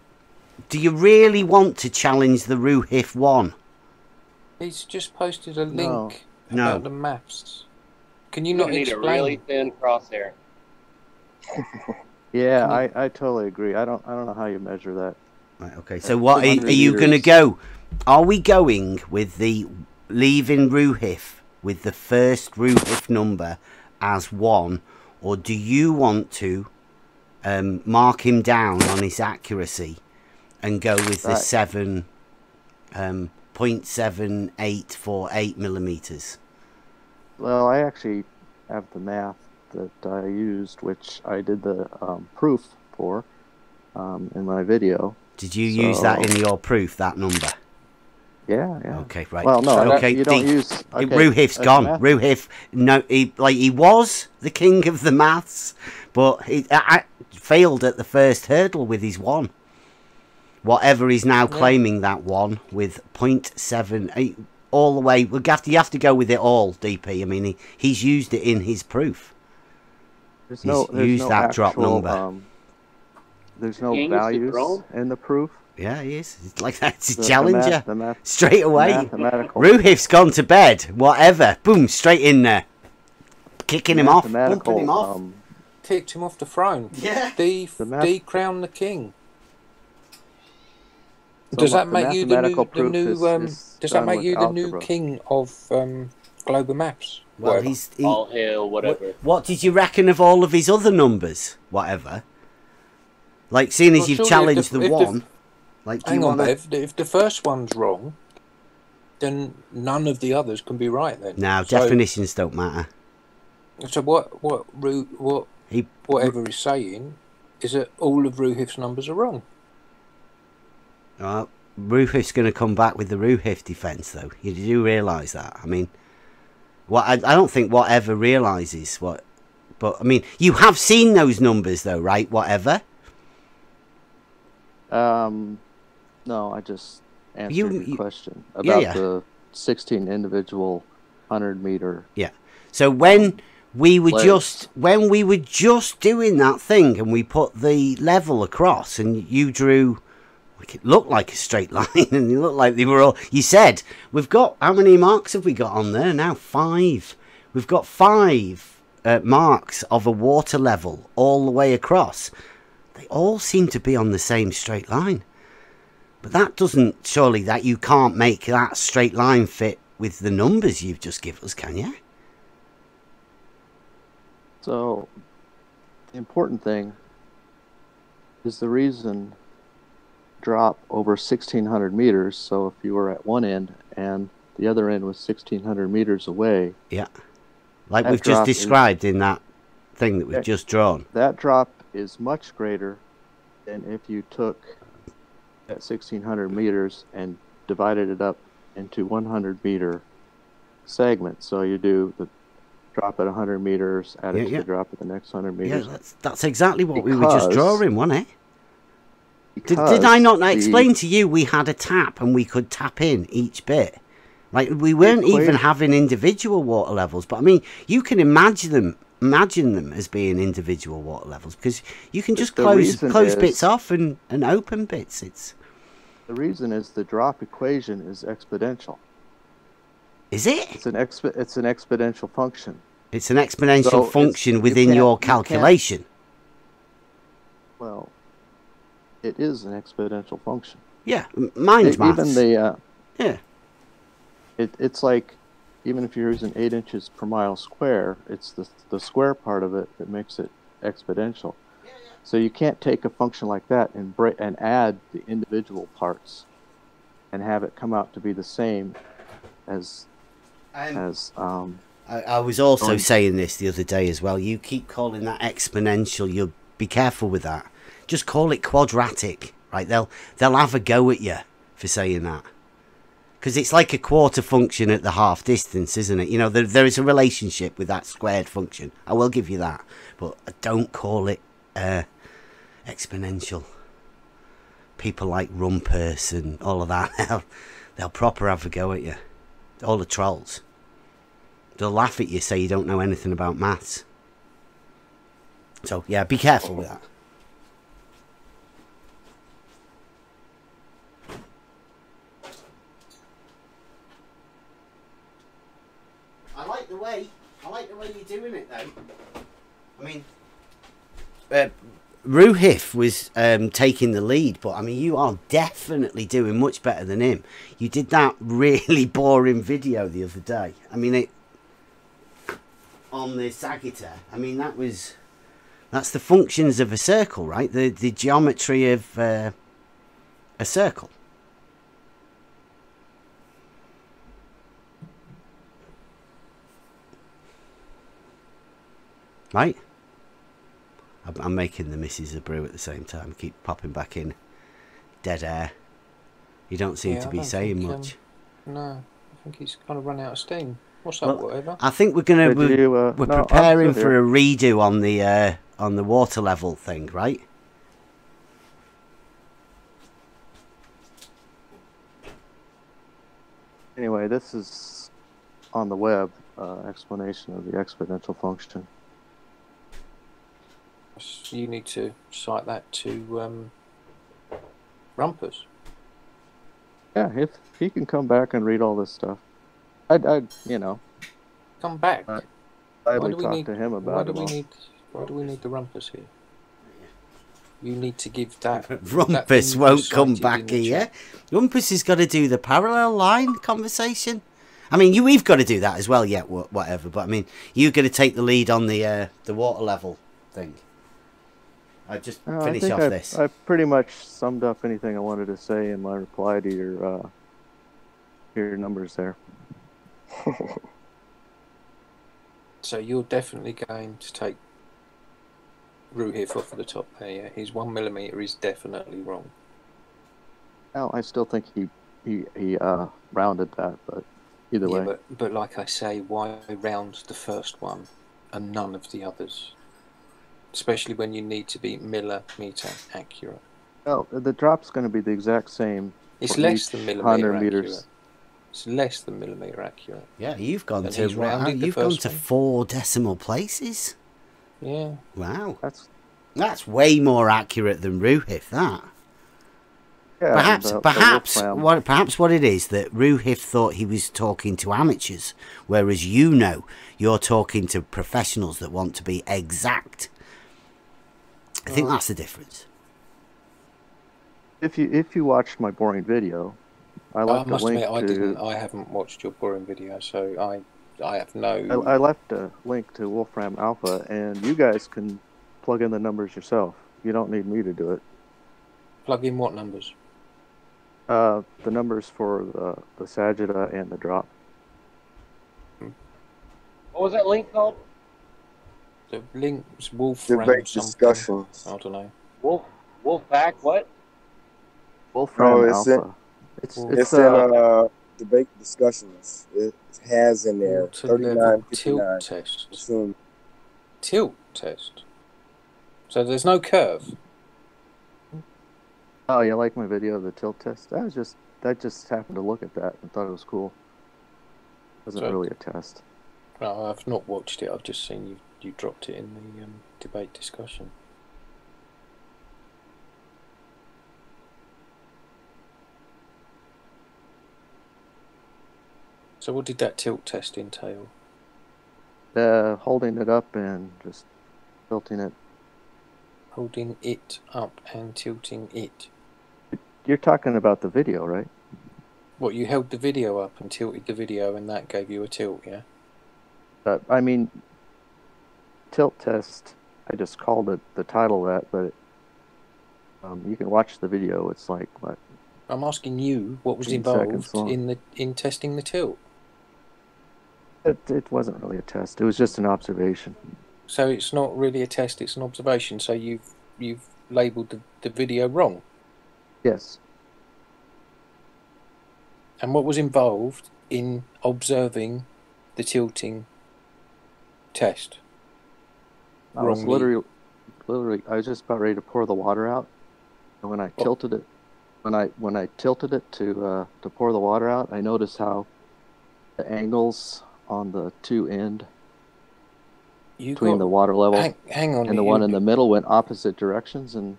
Do you really want to challenge the Roohif one? He's just posted a link No. No. about the maps. Can you You not need a really thin crosshair. Yeah, I, I totally agree. I don't I don't know how you measure that. Right, okay. So what are, are you going to go? Are we going with the leaving Roohif with the first Roohif number as one, or do you want to um, mark him down on his accuracy and go with the Right. seven um, point seven eight four eight millimeters? Well, I actually have the math that I used, which I did the um, proof for um, in my video. Did you use that in your proof? That number? Yeah, yeah. Okay, right. Well, no, okay. you don't the- use. Okay, Roohif's gone. math- Roohif, no, he like he was the king of the maths, but he I, I failed at the first hurdle with his one. Whatever he's now claiming that one with 0.78 all the way. We have to you have to go with it all, DP. I mean, he, he's used it in his proof. There's no, He's there's used no that drop number. Um, there's no King's the values throne? in the proof. Yeah, he is. It's like that's a The- the challenger. math- the math- straight away. mathematical- Roohif's gone to bed. Whatever. Boom, straight in there. Kicking him off. mathematical, Bumping him off. Um, Kicked him off the throne. Yeah. De- The math- decrown the king. So does that make you the new, the new um, does that make you the new king of um, global maps? Well, Whatever. he's. He, All hail, whatever. what did you reckon of all of his other numbers? Whatever. Like, seeing as you've surely if challenged the- the, if the- one, like, Hang on, want to? Bev. If the first one's wrong, then none of the others can be right. Then now So- definitions don't matter. So what? What? Ru, what? He, Whatever he's saying is that all of Roohif's numbers are wrong. Uh, Roohif's going to come back with the Roohif defence, though. You do realise that? I mean, what I, I don't think whatever realises what. But I mean, you have seen those numbers, though, right? Whatever. Um, no, I just answered You- your you- question Yeah, about yeah. the 16 individual 100 meter. Yeah. So when we were Legs. just when we were just doing that thing and we put the level across and you drew like it looked like a straight line and it looked like they were all you said we've got how many marks have we got on there now? Five. We've got five uh, marks of a water level all the way across. They all seem to be on the same straight line. But that doesn't surely that you can't make that straight line fit with the numbers you've just given us can you? So, the important thing is the reason drop over 1600 meters. So, if you were at one end and the other end was 1600 meters away, Yeah. Like we've just drop is- described in that thing that we've Yeah. just drawn. that drop is much greater than if you took that 1600 meters and divided it up into 100 meter segments. So, you do the drop at 100 meters, add it Yeah, to yeah. the drop at the next 100 Yeah, meters. that's, that's exactly what we were just drawing, wasn't it? Did, did I not the- explain to you we had a tap and we could tap in each bit? Like we weren't even having individual water levels, but I mean, you can imagine them, imagine them as being individual water levels because you can just close close is- bits off and, and open bits. It's The reason is the drop equation is exponential. is it? It's an exp- it's an exponential function. It's an exponential So function within can't- your you calculation. Well, it is an exponential function. Yeah, m- mine's E- maths. Even the uh, yeah. it, it's like even if you're using eight inches per mile square, it's the the square part of it that makes it exponential. So you can't take a function like that and break and add the individual parts and have it come out to be the same as as um, I, I was also Going- saying this the other day as well. You keep calling that exponential. You'll be careful with that. Just call it quadratic, right? They'll they'll have a go at you for saying that. Because it's like a quarter function at the half distance, isn't it? You know, there, there is a relationship with that squared function. I will give you that. But don't call it uh, exponential. people like Rumpus and all of that, they'll, they'll proper have a go at you. All the trolls. They'll laugh at you, say you don't know anything about maths. So, yeah, be careful with that. I like the way. I like the way you're doing it, though. I mean, uh, Ruhif was um, taking the lead, but I mean, you are definitely doing much better than him. You did that really boring video the other day. I mean, it on the sagitta. I mean, that was that's the functions of a circle, right? The the geometry of uh, a circle. Right? I'm, I'm making the misses a brew at the same time. Keep popping back in. Dead air. You don't seem Yeah, to be saying think, um, much. No, I think he's kind of run out of steam. What's up, Well, whatever? I think we're gonna we're, you, uh, we're no, preparing for a redo on the uh, on the water level thing, right? Anyway, this is on the web uh, explanation of the exponential function. You need to cite that to um, Rumpus. Yeah, if he can come back and read all this stuff, I'd, I'd you know, Come back. I'd Why gladly do we talk need? to him Why about do it. we all. need? Why do we need the Rumpus here? You need to give that. that Rumpus you won't come back here. Rumpus has got to do the parallel line conversation. I mean, you we've got to do that as well. Yeah, whatever. But I mean, you're going to take the lead on the uh, the water level thing. I just Uh, I finish think off I, this. I pretty much summed up anything I wanted to say in my reply to your uh, your numbers there. So you're definitely going to take Roohif off of the top there. Yeah, his one millimeter is definitely wrong. Well, I still think he he he uh, rounded that, but either Yeah, way, but but like I say, why round the first one and none of the others? Especially when you need to be millimeter accurate. well, the drop's going to be the exact same. It's less than millimeter 100 accurate. meters. It's less than millimeter accurate. yeah, you've gone And to he's what, rounded the you've gone first to one. four decimal places. Yeah. Wow, That's that's way more accurate than Roohif. That. yeah. Perhaps, the- the perhaps, Wolfram- what, perhaps what it is that Roohif thought he was talking to amateurs, whereas you know you're talking to professionals that want to be exact. I think that's the difference. If you if you watched my boring video, I I left a link admit, I to didn't. I haven't watched your boring video, so I, I have no. I, I left a link to Wolfram Alpha, and you guys can plug in the numbers yourself. You don't need me to do it. Plug in what numbers? Uh, the numbers for the the Sagitta and the drop. What was that link called? The links Wolf Debate discussions. I don't know. Wolf Wolf Pack what? Wolfram Oh, it's in- Alpha. It's Well, it's, It's in uh, uh, debate discussions. It has in there Water thirty level nine fifty tilt test. Assume Tilt test. So there's no curve. oh, you like my video of the tilt test? That was just I just happened to look at that and thought it was cool. It wasn't So- really a test. No, I've not watched it. I've just seen you. You dropped it in the um, debate discussion. So what did that tilt test entail? Uh, holding it up and just tilting it. Holding it up and tilting it. You're talking about the video, right? What you held the video up and tilted the video, and that gave you a tilt, yeah? Uh, I mean, tilt test. I just called it the title of that, but um, you can watch the video. It's like what? I'm asking you what was involved in the in testing the tilt. It, it wasn't really a test. It was just an observation. So it's not really a test; it's an observation. So you've you've labelled the, the video wrong. Yes. And what was involved in observing the tilting test? I was literally, literally, I was just about ready to pour the water out, and when I tilted it when I when I tilted it to uh, to pour the water out, I noticed how the angles on the two end You between got- the water level Hang, hang on. and the you, one in the middle went opposite directions, and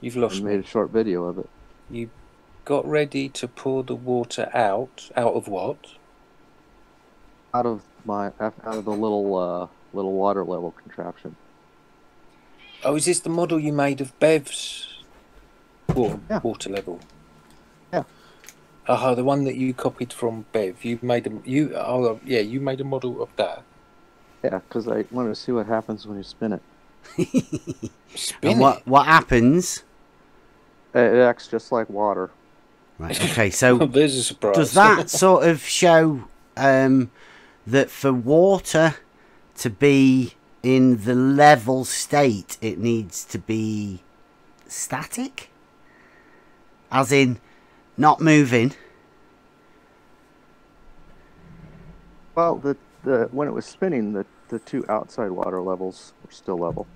You've lost made a short video of it. You got ready to pour the water out. Out of what? Out of my out of the little uh, little water level contraption. Oh, is this the model you made of Bev's water, water level? Yeah. Oh, the one that you copied from Bev. You made a you. Oh, yeah, you made a model of that. Yeah, because I wanted to see what happens when you spin it. Spin and what what happens? It it acts just like water. Right. Okay. So There's a surprise. does that sort of show um, that for water to be in the level state, it needs to be static, as in not moving? Well, the the when it was spinning, the the two outside water levels were still level.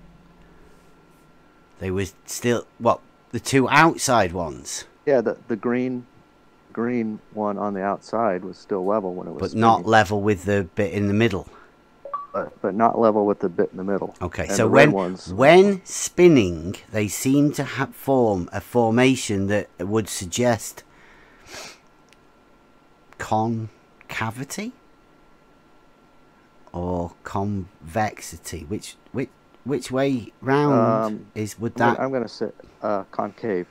They were still what the two outside ones, Yeah, the the green green one on the outside was still level when it was but spinning, not level with the bit in the middle. But, but not level with the bit in the middle. Okay, And so when ones when spinning, they seem to ha- form a formation that would suggest concavity or convexity. Which which which way round Um, is would that? I'm going to say uh, concave.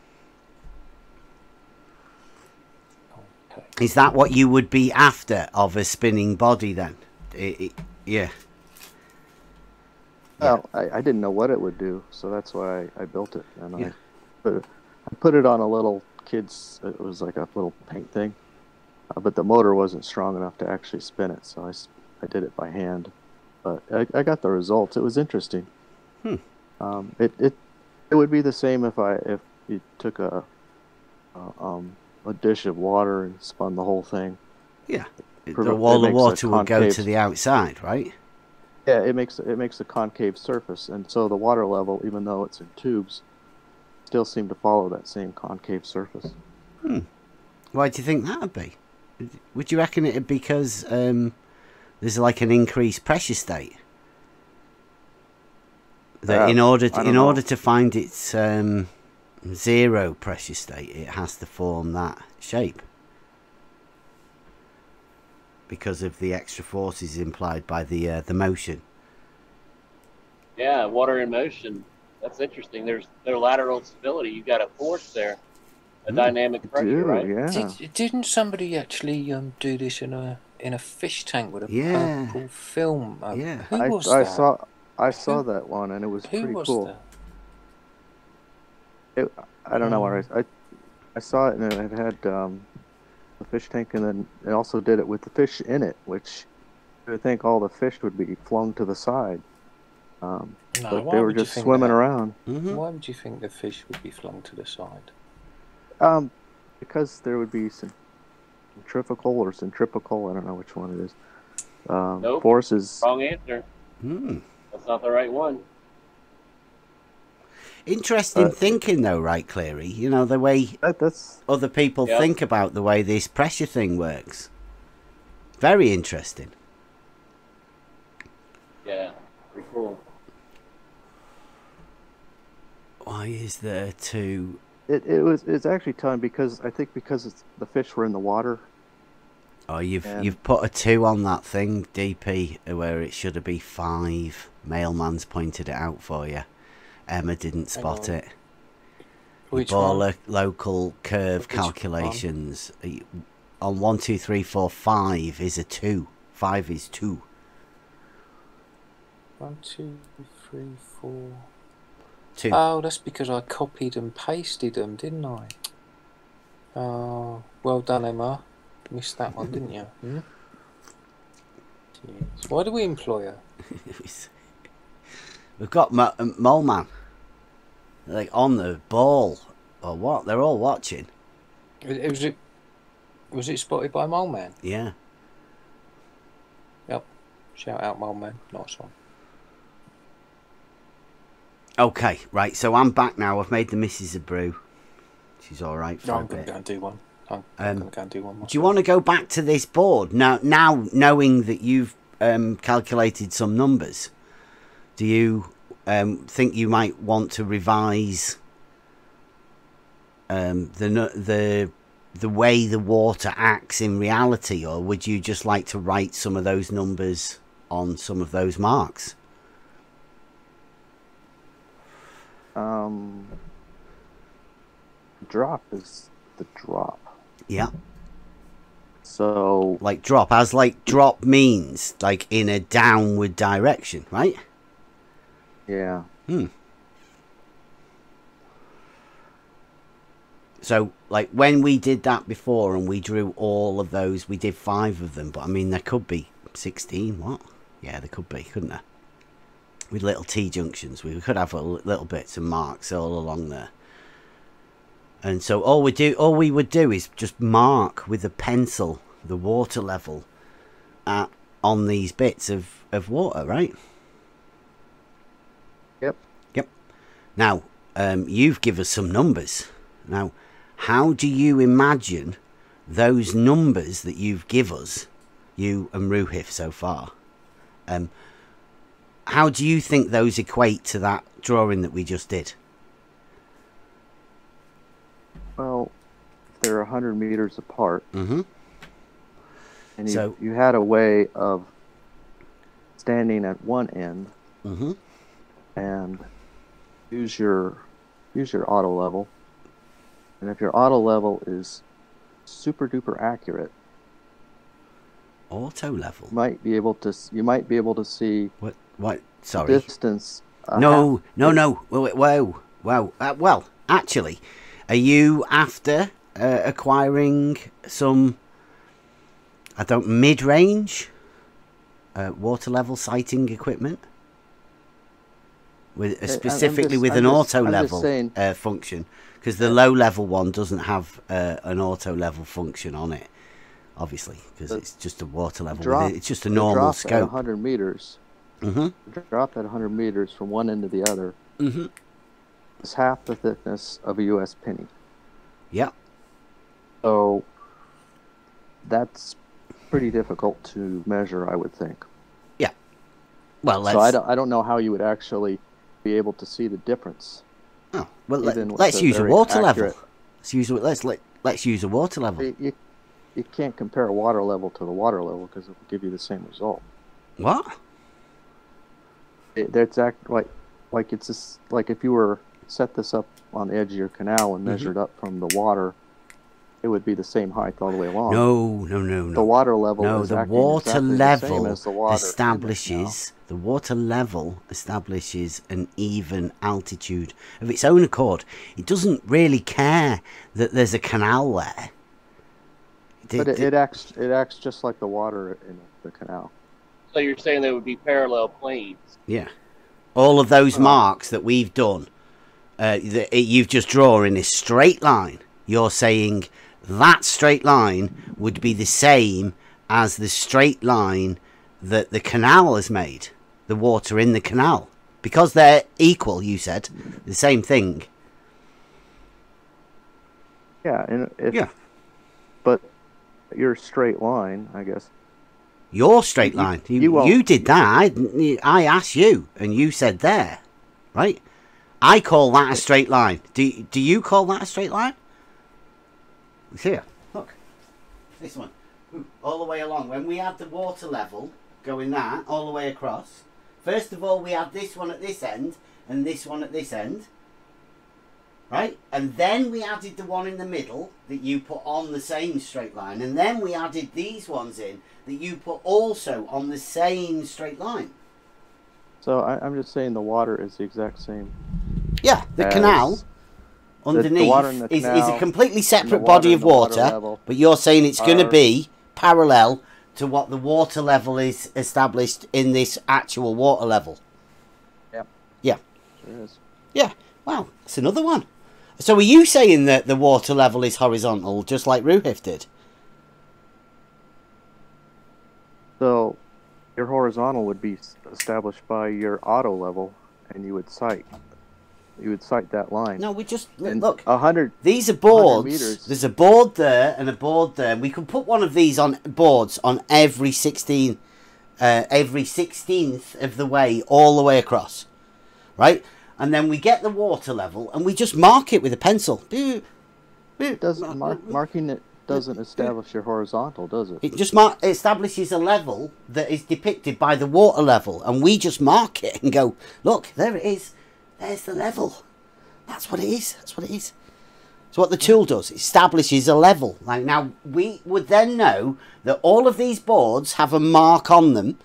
Is that what you would be after of a spinning body then? I- I- yeah. Well, I, I didn't know what it would do, so that's why I, I built it. And Yeah. I, put it, I put it on a little kid's. It was like a little paint thing, uh, but the motor wasn't strong enough to actually spin it, so I, I did it by hand. But I, I got the results. It was interesting. Hmm. Um, it it it would be the same if I if you took a, a um a dish of water and spun the whole thing. Yeah. It The provo- wall of water would go to the outside, right? Yeah, it makes it makes a concave surface, and so the water level, even though it's in tubes, still seem to follow that same concave surface. Hmm. Why do you think that would be? Would you reckon it'd because um, there's like an increased pressure state? That Uh, in order to, in know. order to find its um, zero pressure state, it has to form that shape because of the extra forces implied by the uh, the motion. Yeah, water in motion. That's interesting. There's no lateral stability. You got a force there, a Mm, dynamic pressure, do, right? yeah. Did, didn't somebody actually um, do this in a in a fish tank with a Yeah. purple film? Uh, Yeah. Who I, was I that? saw I saw that one, and it was Who pretty was cool. that? It, I don't know Um, where I, I I saw it, and it had um, a fish tank, and then it also did it with the fish in it, which you would think all the fish would be flung to the side. Um, No, but they were just swimming that? around. Mhm. Why would you think the fish would be flung to the side? Um, because there would be some centrifugal or centripetal, I don't know which one it is. Um, Nope. forces. Wrong answer. Hmm. That's not the right one. Interesting Uh, thinking, though, right, Cleary? You know the way That, that's other people Yep. think about the way this pressure thing works. Very interesting. Yeah, pretty cool. Why is there two? it. It was. It's actually time because I think because it's, the fish were in the water. Oh, you've Yeah. you've put a two on that thing, DP, where it should have been five. Mailman's pointed it out for you. Emma didn't spot it. Which one? lo- local curve Which one? calculations Uh, y- on one, two, three, four, five is a two. Five is two. One, two, three, four. Two. Oh, that's because I copied and pasted them, didn't I? Oh, well done, Emma. Missed that one, didn't you? Hmm? Why do we employ her? We've got Mo- Mole Man, like on the ball or what? They're all watching. It was it, was it spotted by Mole Man? Yeah. Yep. Shout out Mole Man. Nice one. Okay, right. So I'm back now. I've made the missus a brew. She's all right for No, a I'm bit. to go and do one. I'm, Um, to go and do one. Do you want to go back to this board now? Now knowing that you've um, calculated some numbers, do you um, think you might want to revise um, the the the way the water acts in reality, or would you just like to write some of those numbers on some of those marks? Um, drop is the drop. Yeah. So Like drop, as like drop means like in a downward direction, right? Yeah, Hmm. So, like when we did that before and we drew all of those, we did five of them, but I mean, there could be 16. What? Yeah, there could be, couldn't there? With little T junctions, we could have a little bits of marks all along there. And so all we do, all we would do is just mark with a pencil the water level at, on these bits of, of water, right? Yep. Yep. Now, um, you've given us some numbers. Now, how do you imagine those numbers that you've given us, you and Roohif so far, um, how do you think those equate to that drawing that we just did? well, they're a hundred meters apart, Mm-hmm. and you, So- you had a way of standing at one end Mm-hmm. And use your use your auto level. And if your auto level is super duper accurate, Auto level. you might be able to you might be able to see What? What? Sorry. distance. a No, no, no. Whoa, whoa, whoa. Uh, well, actually, are you after uh, acquiring some? I don't mid-range uh, water level sighting equipment with I'm specifically just- with an auto I'm just level uh, function because the low level one doesn't have uh, an auto level function on it. Obviously, because it's just a water level. drop. it. It's just a normal drop At 100 meters. Mm-hmm. Drop at 100 meters from one end to the other Mm-hmm. is half the thickness of a U.S. penny. Yeah. So that's pretty difficult to measure, I would think. Yeah. Well, let's. So I don't, I don't know how you would actually be able to see the difference. Oh, well, let, us use a water accurate- level. Let's use a- let's let, let's use a water level. You, you, you can't compare a water level to the water level because it will give you the same result. What? It, that's act like like it's just, like if you were set this up on the edge of your canal and Mhm. measured up from the water, it would be the same height all the way along. No, no, no, no. The water level No, is the water exactly the level as the water the establishes the water level establishes an even altitude of its own accord. It doesn't really care that there's a canal there. But it, it acts it acts just like the water in the canal. So you're saying there would be parallel planes. Yeah. All of those marks that we've done, uh, that you've just drawn in a straight line. You're saying that straight line would be the same as the straight line that the canal has made, the water in the canal. Because they're equal, you said. The same thing. Yeah, and if, Yeah. But your straight line, I guess. Your straight line. You, you you, did that. I, I asked you, and you said there. Right? I call that a straight line. Do, do you call that a straight line? Here. Look. This one. All the way along. When we had the water level going that all the way across, first of all, we had this one at this end and this one at this end. Right? And then we added the one in the middle that you put on the same straight line. And then we added these ones in that you put also on the same straight line. So I, I'm just saying the water is the exact same. Yeah, the canal underneath the the is, is a completely separate body of water water, but you're saying it's going to be parallel to what the water level is established in this actual water level. Yeah. Yeah. Sure. Yeah. Wow, that's another one. So are you saying that the water level is horizontal, just like Roohif did? So your horizontal would be established by your auto level, and you would sight you would sight that line. No, we just look. And look a hundred. These are boards. There's a board there and a board there. We can put one of these on boards on every sixteen, uh, every sixteenth of the way, all the way across, right? And then we get the water level and we just mark it with a pencil. Boo. Doesn't mark, marking it doesn't establish your horizontal, does it? It just mar- establishes a level that is depicted by the water level, and we just mark it and go, look, there it is. There's the level. That's what it is. That's what it is. So what the tool does, it establishes a level. Like now, we would then know that all of these boards have a mark on them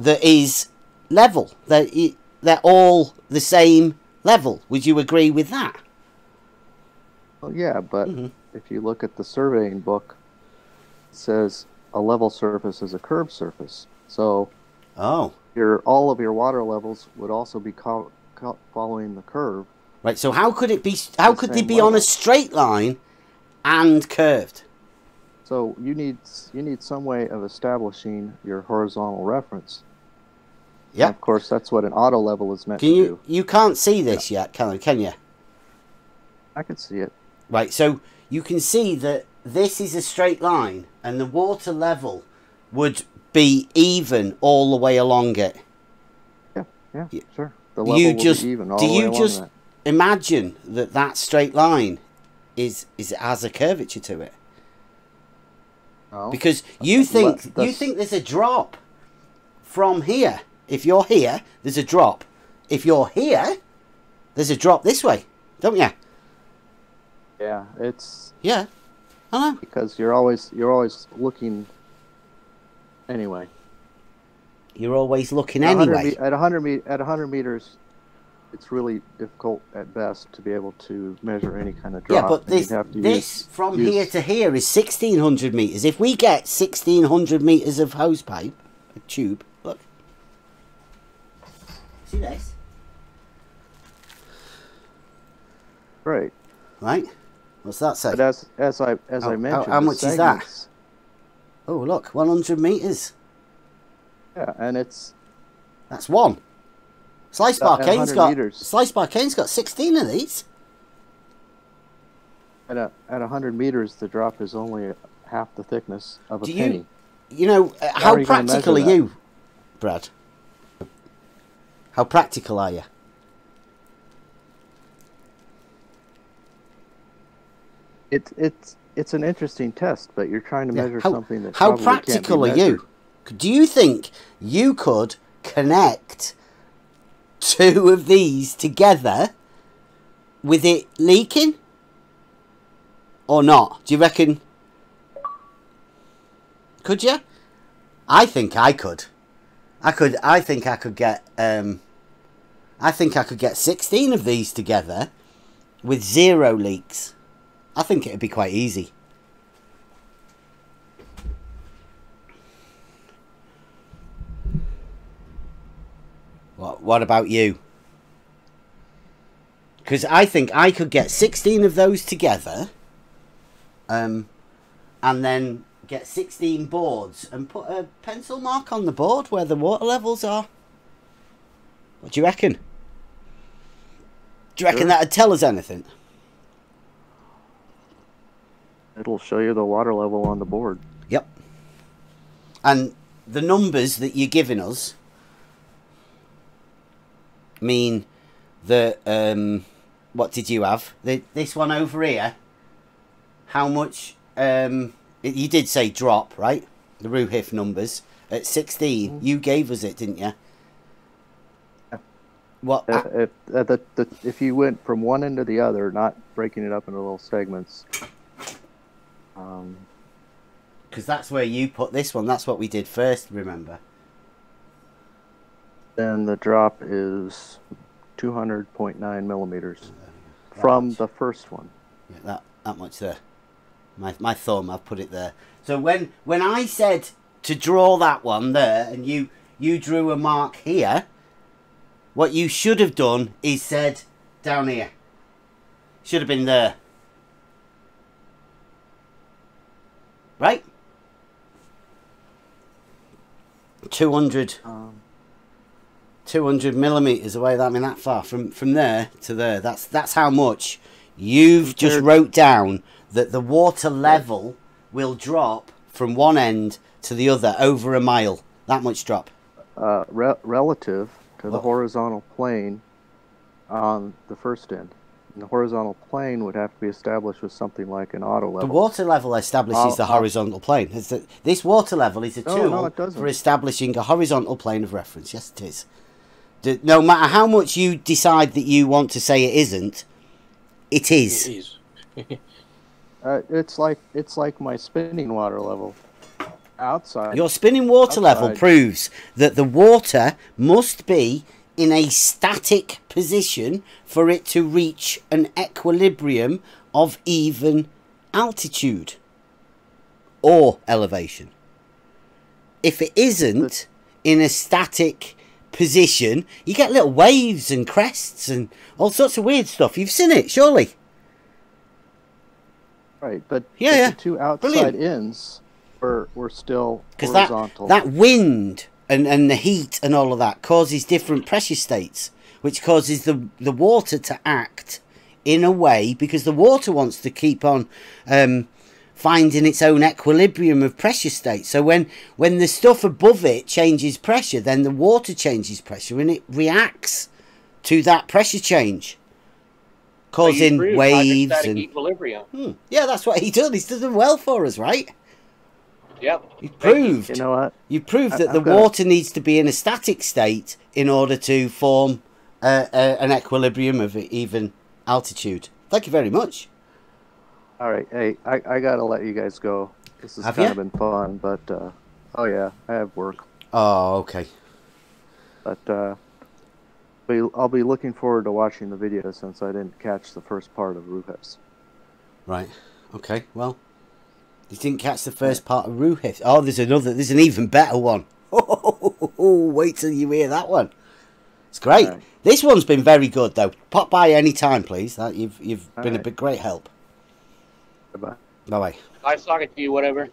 that is level. They're, they're all the same level. Would you agree with that? Well, yeah, but Mm-hmm. if you look at the surveying book, it says a level surface is a curved surface. So, oh, your all of your water levels would also be co- following the curve. Right. So how could it be? How The could they be on a straight line and curved? So you need you need some way of establishing your horizontal reference. Yeah. Of course, that's what an auto level is meant Can to you? do. You can't see this yet, can can you? I can see it. Right. So you can see that this is a straight line, and the water level would be even all the way along it. Yeah, yeah, sure. The level you just even all do you just imagine that that straight line is is has a curvature to it? Because you think let- you think there's a drop from here. If you're here, there's a drop. If you're here, there's a drop this way, don't you? Yeah, it's Yeah, I know. because you're always you're always looking. Anyway, You're always looking At 100 anyway. me- at 100 me- at 100 meters, it's really difficult at best to be able to measure any kind of drop. Yeah, but this this use- from use- here to here is sixteen hundred meters. If we get sixteen hundred meters of hose pipe, a tube, look. See this? right. Right. What's that say? But as as I as How- I mentioned, how the much is that? Oh, look, one hundred meters. Yeah, and it's That's one. Slice bar 100 got meters. Sly Sparkane's got sixteen of these. at a, at 100 meters, the drop is only half the thickness of a Do penny. you, you know, uh, How how are you practical are that? you, Brad? How practical are you? It's it's it's an interesting test, but you're trying to Yeah, measure how, something that how probably can't be practical are you? Do you think you could connect two of these together with it leaking or not? Do you reckon? Could you? I think I could. I could. I think I could get. Um, I think I could get sixteen of these together with zero leaks. I think it'd be quite easy. What, what about you? Because I think I could get 16 of those together um, and then get 16 boards and put a pencil mark on the board where the water levels are. What do you reckon? Do you reckon Sure. that'd tell us anything? It'll show you the water level on the board. Yep. And the numbers that you're giving us mean that um, what did you have? The, this one over here. How much? Um, you did say drop, right? The Roohif numbers at 16. You gave us it, didn't you? What? Uh, if, uh, the, the, if you went from one end to the other, not breaking it up into little segments, um, Because that's where you put this one. That's what we did first. Remember? Then the drop is 200.9 millimeters from the first one. Yeah, that that much there. My my thumb, I've put it there. So when when I said to draw that one there, and you you drew a mark here, what you should have done is said down here. Should have been there. Right? Two hundred. Um, 200 millimeters away. That I mean that far from from there to there. That's that's how much you've just wrote down that the water level will drop from one end to the other over a mile. That much drop. Uh, re- relative to the What? horizontal plane on the first end. And the horizontal plane would have to be established with something like an auto level. The water level establishes I'll- the horizontal plane. It's the- this water level is a tool no, it doesn't. for establishing a horizontal plane of reference. Yes, it is. The- no matter how much you decide that you want to say it isn't, it is. It is. Uh, it's like it's like my spinning water level outside. Your spinning water level proves that the water must be in a static position for it to reach an equilibrium of even altitude or elevation. If it isn't in a static position, you get little waves and crests and all sorts of weird stuff. You've seen it, surely. Right, but Yeah, but yeah. the two outside Brilliant. ends were were still Because that, that wind and, and the heat and all of that causes different pressure states, which causes the, the water to act in a way because the water wants to keep on um, finding its own equilibrium of pressure states. So when, when the stuff above it changes pressure, then the water changes pressure and it reacts to that pressure change, causing proved waves and. equilibrium. Hmm, yeah, that's what he done. He's done well for us, right? Yep. You proved. You know what? You proved I- that the I've got- water needs to be in a static state in order to form uh, uh, an equilibrium of even altitude. Thank you very much. All right, hey, I, I gotta let you guys go. This has Have kind ya? of been fun, but uh, oh yeah, I have work. Oh, okay. But uh, be, I'll be looking forward to watching the video since I didn't catch the first part of Roohif's. Right. Okay. Well, you didn't catch the first part of Roohif. Oh, there's another. There's an even better one. Oh, wait till you hear that one. It's great. Alright. This one's been very good though. Pop by any time, please. That you've you've been a Alright. big great help. Goodbye. Bye bye. Nice talking to you, whatever.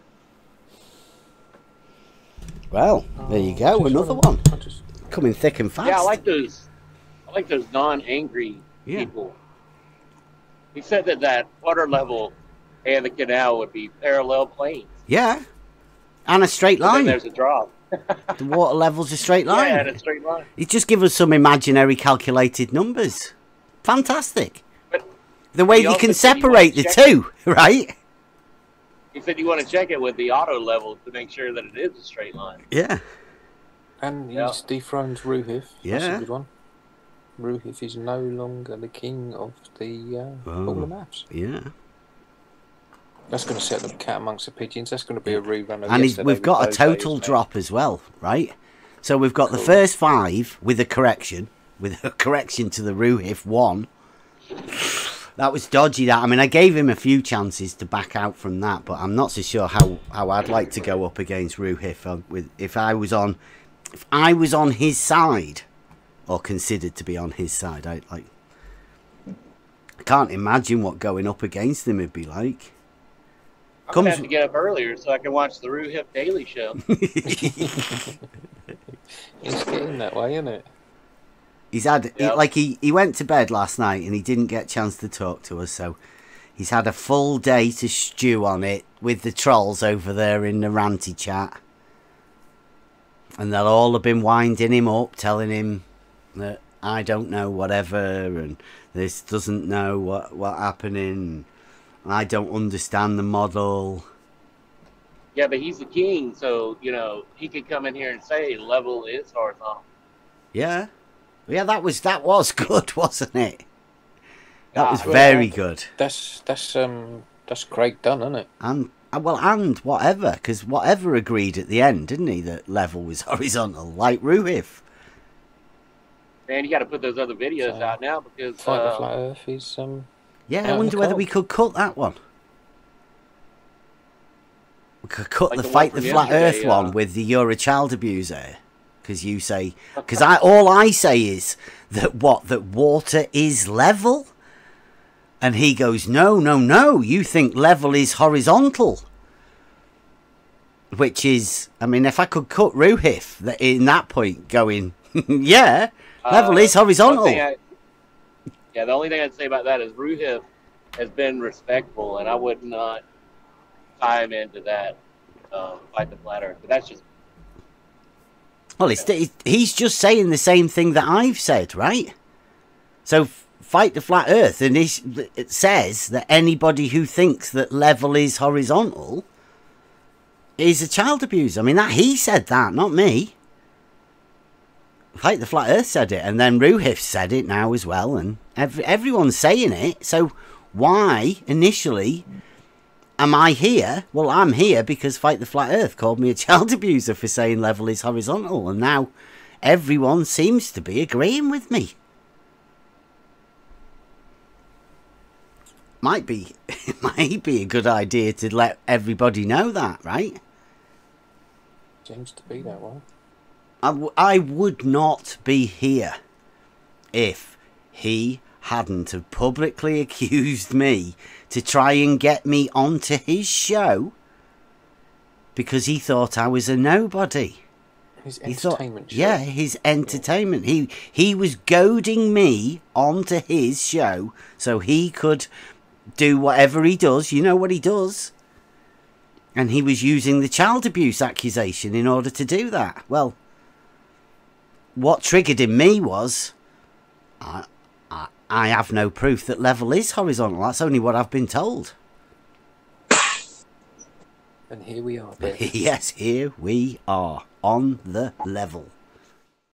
Well, there you go. Oh, another one coming thick and fast. Yeah, I like those. I like those non-angry Yeah. people. He said that that water level and the canal would be parallel planes. Yeah. And a straight And line. there's a drop. The water level's a straight line. Yeah, and a straight line. It just give us some imaginary calculated numbers. Fantastic. But The way he you can said he wanted separate the to check two, right? He said you want to check it with the auto level to make sure that it is a straight line. Yeah. And he's Yeah. dethroned Roohif. That's Yeah. a good one. Roohif is no longer the king of the uh, Oh. all the maps. Yeah. That's going to set the cat amongst the pigeons. That's going to be a rerun of And we've got a total isn't drop as well, right? So we've got the first five with a correction, with a correction to the Roohif one. That was dodgy. That I mean, I gave him a few chances to back out from that, but I'm not so sure how, how I'd like to go up against Roohif uh, with if I was on if I was on his side or considered to be on his side. I like I can't imagine what going up against him would be like. I'm Comes- gonna have to get up earlier so I can watch the Roohif Daily Show. It's getting that way, isn't it? He's had he, like he, he went to bed last night and he didn't get a chance to talk to us, so he's had a full day to stew on it with the trolls over there in the ranty chat. And they'll all have been winding him up, telling him that I don't know whatever and this doesn't know what what happening. And I don't understand the model. yeah, but he's the king, so you know he could come in here and say level is horizontal. Yeah, yeah, that was that was good, wasn't it? That was Ah, very well, good. That's that's um that's Craig done, isn't it? And uh, well, and whatever, because whatever agreed at the end, didn't he, that level was horizontal, like Roohif. Man, you got to put those other videos So, out now because Fight the uh, Flat Earth is um Yeah, I wonder whether cold. we could cut that one. We could cut Like the the fight the from flat Earth yesterday, one uh, with the you're a child abuser, because you say, because I all I say is that what that water is level, and he goes, no, no, no, you think level is horizontal. Which is, I mean, if I could cut Roohif that in that point going, yeah, level Uh, is horizontal. I- yeah, the only thing I'd say about that is Roohif has been respectful, and I would not tie him into that um, fight the flat earth. But that's just Well, it's, it- he's just saying the same thing that I've said, right? So, fight the flat Earth, and it says that anybody who thinks that level is horizontal is a child abuser. I mean, that he said that, not me. Fight the flat Earth said it, and then Roohif said it now as well, and every, everyone's saying it. So, why initially am I here? Well, I'm here because Fight the Flat Earth called me a child abuser for saying level is horizontal, and now everyone seems to be agreeing with me. Might be, it might be a good idea to let everybody know that, right? Seems to be that way. I, w- I would not be here if he hadn't have publicly accused me to try and get me onto his show because he thought I was a nobody. His He thought, entertainment show. yeah, his entertainment. He he was goading me onto his show so he could do whatever he does. You know what he does. And he was using the child abuse accusation in order to do that. Well, what triggered in me was I, I, have no proof that level is horizontal. That's only what I've been told. And here we are. Yes, here we are on the level.